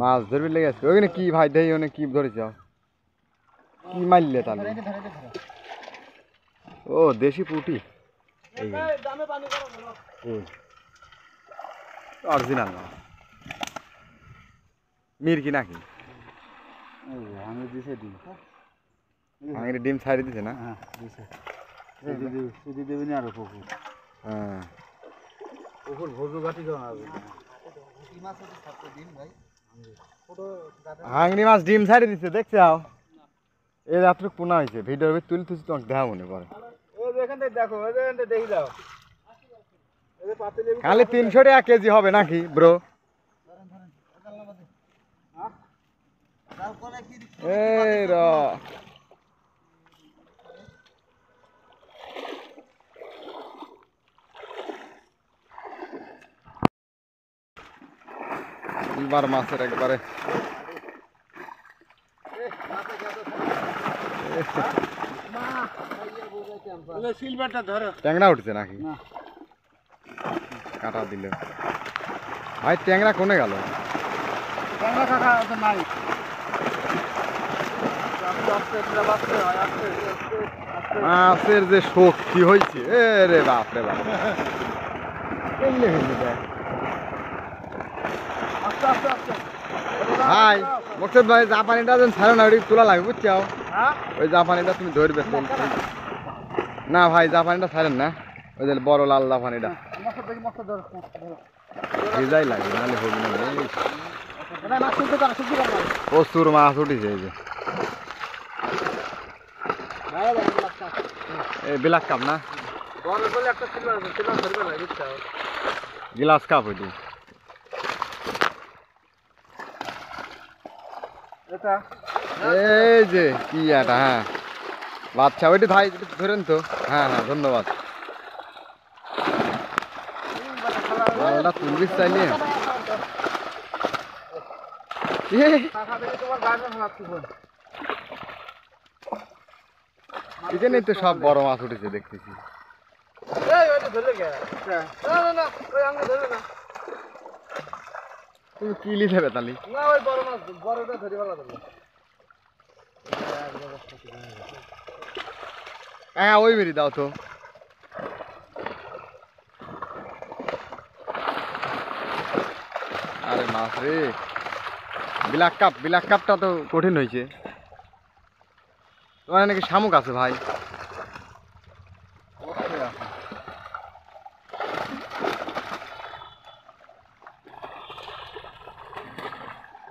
মাছ ধরবি লেগে আছে। ওখানে কি ভাই দেই ওখানে কি ধরেছ? কি মারলে তাহলে? ও দেশি পুটি। অরিজিনাল না। মির্কি নাকি? আমি দিছে আমাকে ডিম ছাড়ি দিছে না? হ্যাঁ সুদি আরও পুকুর। হ্যাঁ। পুকুর ভোজু ঘাটি কেমন হাংরি মাছ ডিম ছাড়ি দিছে দেখছে আও। এই রাত্রে পোনা হয়েছে ভিডিওর ভিতরে তুলে তুলছি তোমাকে দেখা মনে পড়ে খালি তিনশো টাকা কেজি হবে নাকি ব্রো এই র। এবার মাছের একবারে। সিলভারটা ধরো। ট্যাংরা উঠছে নাকি? কাটা দিল। ভাই ট্যাংরা কোনে গেল? তো নাই। মাছের যে শক্তি হয়েছে এ রে বাপ রে বাপ। ভাই মকসদ ভাই জাপানিটা যেন ছাড়ো না ওই তোলা লাগবে বুঝছ? হ্যাঁ? ওই জাপানিটা তুমি ধরবে। না ভাই জাপানিটা ছাড়েন না। ওই যে বড় লাল জাপানিটা। মশলা দেখি মশলা ধরো ধরো ভিজাই লাগবে নাহলে হবে না। এই এটা মাছ শুদ্ধ করা শুদ্ধ করা প্রচুর মাছ উঠেছে এই যে। ভালো লাগে লাগতা এই বিলাক কাপ না? বড় বলে একটা সিলভার আছে সিলভার ধরবে না বুঝছ গিলাস কাপ ওইটি। এটা? এই যে কি এটা হ্যাঁ। বাচ্চা ওইটি ভাই ধরেন তো। হ্যাঁ হ্যাঁ ধন্যবাদ। জালটা তুলবি চাইলে। এ, এখানে তো সব বড় মাছ উঠেছে দেখতেছি। তুমি কি লিখে বেতালি হ্যাঁ ওই মেরি দাও তো। আরে মাছ রে। বিলাক কাপ বিলাক কাপটা তো কঠিন হয়েছে। তোমার নাকি শামুক আছে ভাই।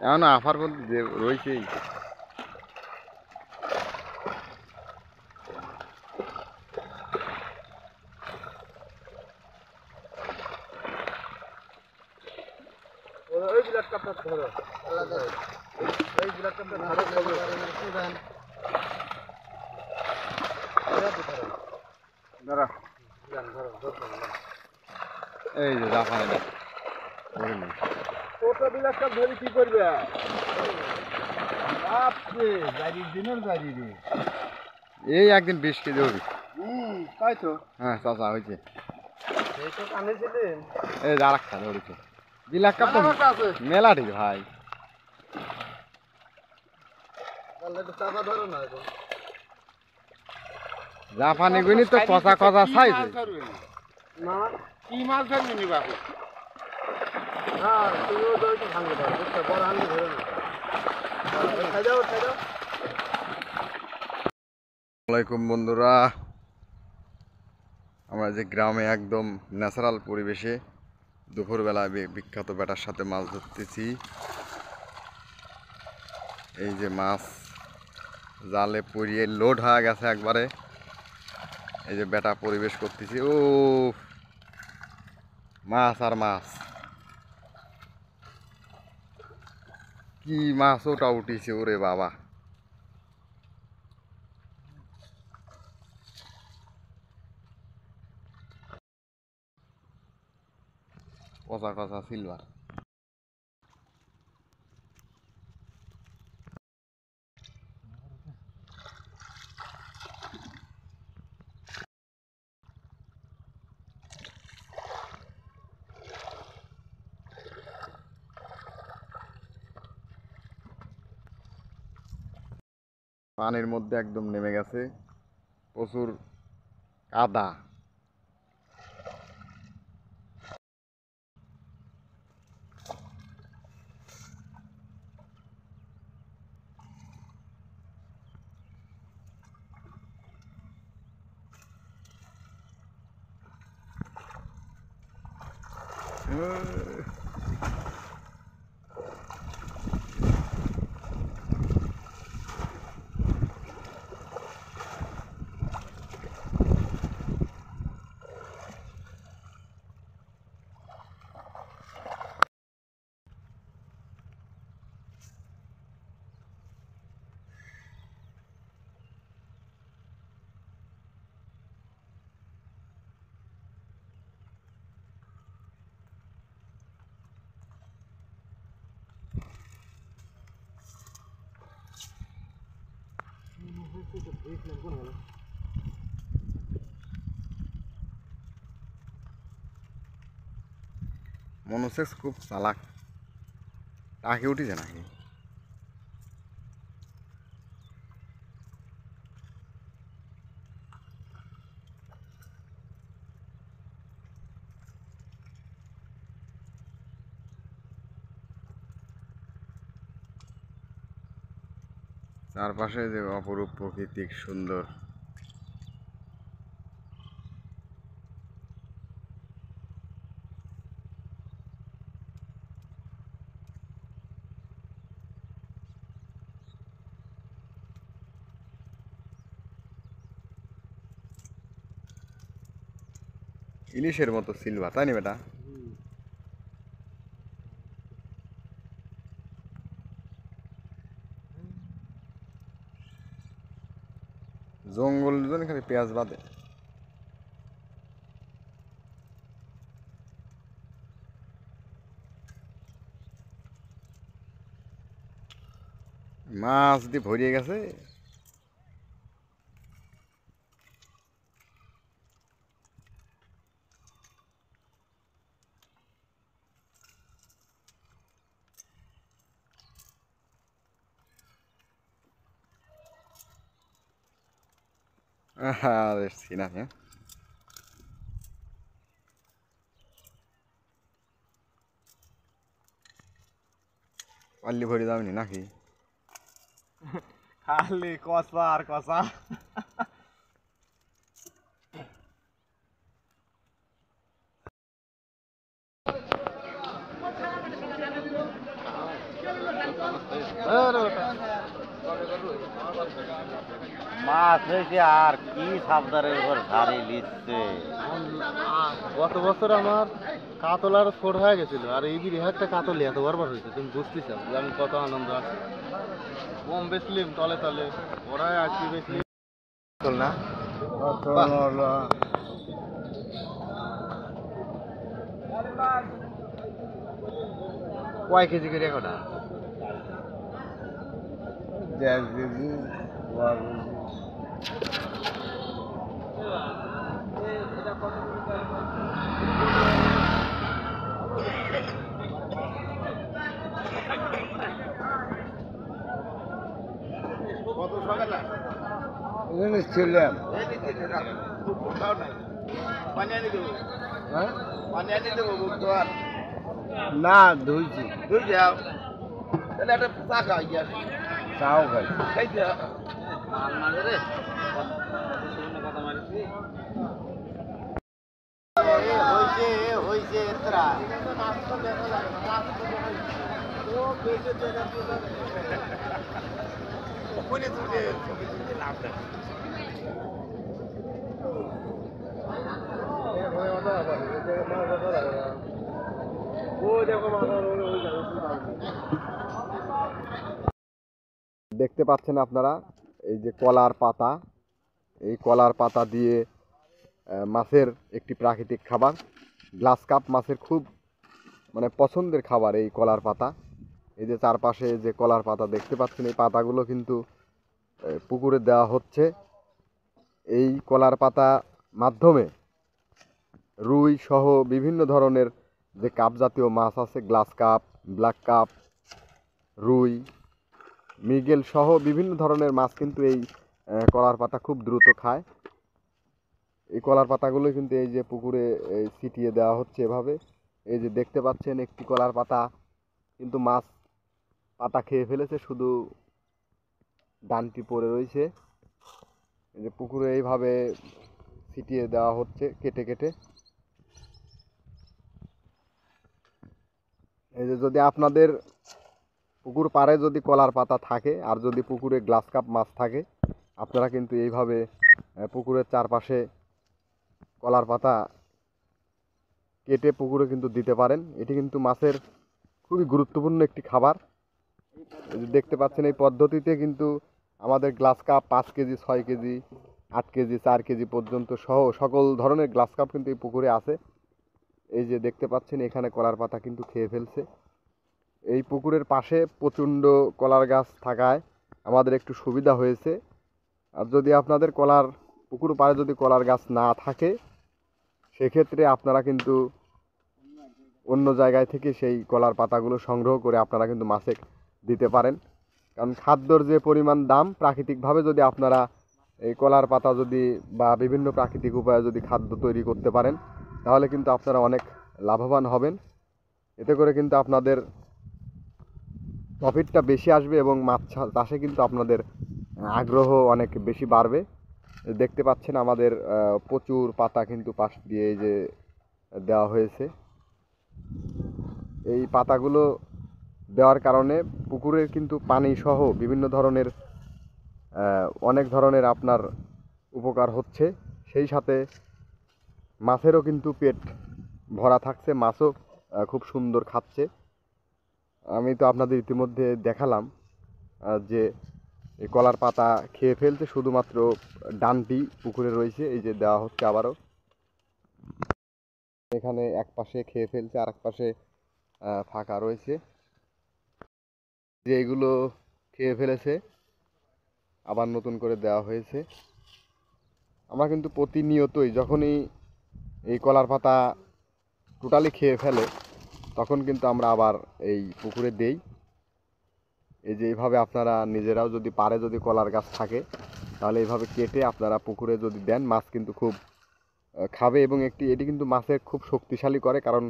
এখন আফার বলতে রয়েছেই এই যে জাফানে দেখ ধরে নে। এই একদিন বিশ কেজি হবে। তাই তো? হ্যাঁ চাচা হয়েছে। এই তো কানে এই আর একটা ধরেছে। বিলাক কাপ মেলা ঠিক ভাই। ধরো জাপানি গুনি তো কষা কষা সাইজ। না কি মাছ ধরবি বাবু বন্ধুরা। আমরা যে গ্রামে একদম ন্যাচারাল পরিবেশে দুপুরবেলা বিখ্যাত বেটার সাথে মাছ ধরতেছি। এই যে মাছ জালে পরিয়ে লোড হয়ে গেছে একবারে। এই যে বেটা পরিবেশ করতেছি। ও মাছ আর মাছ। ကြီးမားစိုးတောက်တီရှိုးတွေပါပါဝါဇာကစားဆီလ်ဗာ পানির মধ্যে একদম নেমে গেছে। প্রচুর কাদা। মনে হচ্ছে খুব চালাক টাকে উঠেছে নাকি চারপাশে যে অপরূপ প্রকৃতিক সুন্দর। ইলিশের মতো সিলভার তাই নি বেটা? পেঁয়াজ বাদে। মাছ দিয়ে ভরিয়ে গেছে। আরে সিনা হ্যাঁ পাল্লি ভরি দাওনি নাকি খালি কষা আর কষা মাছ হয়েছে আর কি সাবধানের উপর ঝাড়ি লিখছে গত বছর আমার কাতল আর ছোট হয়ে গেছিল আর এই বিড়ি একটা কাতল এত বারবার হয়েছে তুমি বুঝতেছ যে আমি কত আনন্দ আছি। কম বেচলিম তলে তলে। ওরাই আজকে বেচলি। না। কয় কেজি করে কটা দেড় কেজি ছিলাম না ধুইছি চাও খাই হয়েছে হয়েছে এতরা। দেখতে পাচ্ছেন আপনারা, এই যে কলার পাতা, এই কলার পাতা দিয়ে মাছের একটি প্রাকৃতিক খাবার, গ্লাস কাপ মাছের খুব মানে পছন্দের খাবার এই কলার পাতা। এই যে চারপাশে যে কলার পাতা দেখতে পাচ্ছেন, এই পাতাগুলো কিন্তু পুকুরে দেওয়া হচ্ছে। এই কলার পাতা মাধ্যমে রুই সহ বিভিন্ন ধরনের যে কাপ জাতীয় মাছ আছে, গ্লাস কাপ, ব্ল্যাক কাপ, রুই মৃগেল সহ বিভিন্ন ধরনের মাছ কিন্তু এই কলার পাতা খুব দ্রুত খায়। এই কলার পাতাগুলো কিন্তু এই যে পুকুরে ছিটিয়ে দেওয়া হচ্ছে এভাবে। এই যে দেখতে পাচ্ছেন একটি কলার পাতা, কিন্তু মাছ পাতা খেয়ে ফেলেছে, শুধু ডানটি পড়ে রয়েছে। এই যে পুকুরে এইভাবে ছিটিয়ে দেওয়া হচ্ছে, কেটে কেটে। এই যে যদি আপনাদের পুকুর পাড়ে যদি কলার পাতা থাকে আর যদি পুকুরে গ্লাস কাপ মাছ থাকে, আপনারা কিন্তু এইভাবে পুকুরের চারপাশে কলার পাতা কেটে পুকুরে কিন্তু দিতে পারেন। এটি কিন্তু মাছের খুবই গুরুত্বপূর্ণ একটি খাবার। দেখতে পাচ্ছেন, এই পদ্ধতিতে কিন্তু আমাদের গ্লাস কাপ পাঁচ কেজি, ছয় কেজি, আট কেজি, চার কেজি পর্যন্ত সহ সকল ধরনের গ্লাস কাপ কিন্তু এই পুকুরে আছে। এই যে দেখতে পাচ্ছেন, এখানে কলার পাতা কিন্তু খেয়ে ফেলছে। এই পুকুরের পাশে প্রচণ্ড কলার গাছ থাকায় আমাদের একটু সুবিধা হয়েছে। আর যদি আপনাদের কলার, পুকুর পাড়ে যদি কলার গাছ না থাকে, সেক্ষেত্রে আপনারা কিন্তু অন্য জায়গায় থেকে সেই কলার পাতাগুলো সংগ্রহ করে আপনারা কিন্তু মাছে দিতে পারেন। কারণ খাদ্যর যে পরিমাণ দাম, প্রাকৃতিকভাবে যদি আপনারা এই কলার পাতা যদি বা বিভিন্ন প্রাকৃতিক উপায়ে যদি খাদ্য তৈরি করতে পারেন, তাহলে কিন্তু আপনারা অনেক লাভবান হবেন। এতে করে কিন্তু আপনাদের প্রফিটটা বেশি আসবে এবং মাছ চাষে কিন্তু আপনাদের আগ্রহ অনেক বেশি বাড়বে। দেখতে পাচ্ছেন আমাদের প্রচুর পাতা কিন্তু পাশ দিয়ে যে দেওয়া হয়েছে। এই পাতাগুলো দেওয়ার কারণে পুকুরের কিন্তু পানি সহ বিভিন্ন ধরনের অনেক ধরনের আপনার উপকার হচ্ছে। সেই সাথে মাছেরও কিন্তু পেট ভরা থাকছে, মাছও খুব সুন্দর খাচ্ছে। আমি তো আপনাদের ইতিমধ্যে দেখালাম যে এই কলার পাতা খেয়ে ফেলছে শুধুমাত্র ডানটি পুকুরে রয়েছে, এই যে দেওয়া হচ্ছে আবারও। এখানে এক পাশে খেয়ে ফেলছে আর এক পাশে ফাঁকা রয়েছে। যে এগুলো খেয়ে ফেলেছে, আবার নতুন করে দেওয়া হয়েছে। আমরা কিন্তু প্রতিনিয়তই যখনই এই কলার পাতা টোটালি খেয়ে ফেলে তখন কিন্তু আমরা আবার এই পুকুরে দেই। এই যে এইভাবে আপনারা নিজেরাও যদি পারে যদি কলার গাছ থাকে, তাহলে এইভাবে কেটে আপনারা পুকুরে যদি দেন, মাছ কিন্তু খুব খাবে এবং একটি, এটি কিন্তু মাছের খুব শক্তিশালী করে, কারণ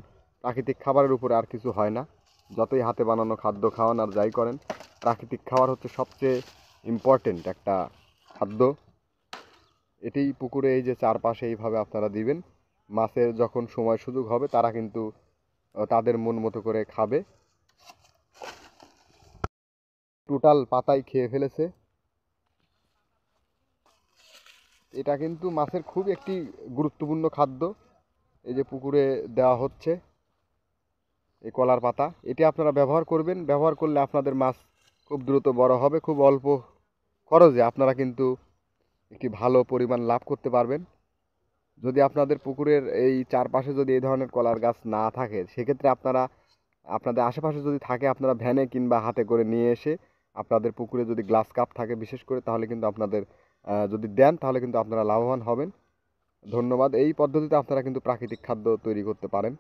প্রাকৃতিক খাবারের উপরে আর কিছু হয় না। যতই হাতে বানানো খাদ্য খাওয়ান আর যাই করেন, প্রাকৃতিক খাবার হচ্ছে সবচেয়ে ইম্পর্টেন্ট একটা খাদ্য। এটি পুকুরে এই যে চারপাশে এইভাবে আপনারা দিবেন, মাছের যখন সময় সুযোগ হবে, তারা কিন্তু তাদের মন মতো করে খাবে। টোটাল পাতাই খেয়ে ফেলেছে। এটা কিন্তু মাছের খুব একটি গুরুত্বপূর্ণ খাদ্য। এই যে পুকুরে দেওয়া হচ্ছে এই কলার পাতা। এটি আপনারা ব্যবহার করবেন। ব্যবহার করলে আপনাদের মাছ খুব দ্রুত বড় হবে। খুব অল্প খরচে আপনারা কিন্তু একটি ভালো পরিমাণ লাভ করতে পারবেন। যদি আপনাদের পুকুরের এই চারপাশে যদি এই ধরনের কলার গাছ না থাকে, সেক্ষেত্রে আপনারা, আপনাদের আশেপাশে যদি থাকে, আপনারা ভ্যানে কিংবা হাতে করে নিয়ে এসে আপনাদের পুকুরে যদি গ্লাস কাপ থাকে বিশেষ করে, তাহলে কিন্তু আপনাদের যদি দেন, তাহলে কিন্তু আপনারা লাভবান হবেন। ধন্যবাদ। এই পদ্ধতিতে আপনারা কিন্তু প্রাকৃতিক খাদ্য তৈরি করতে পারেন।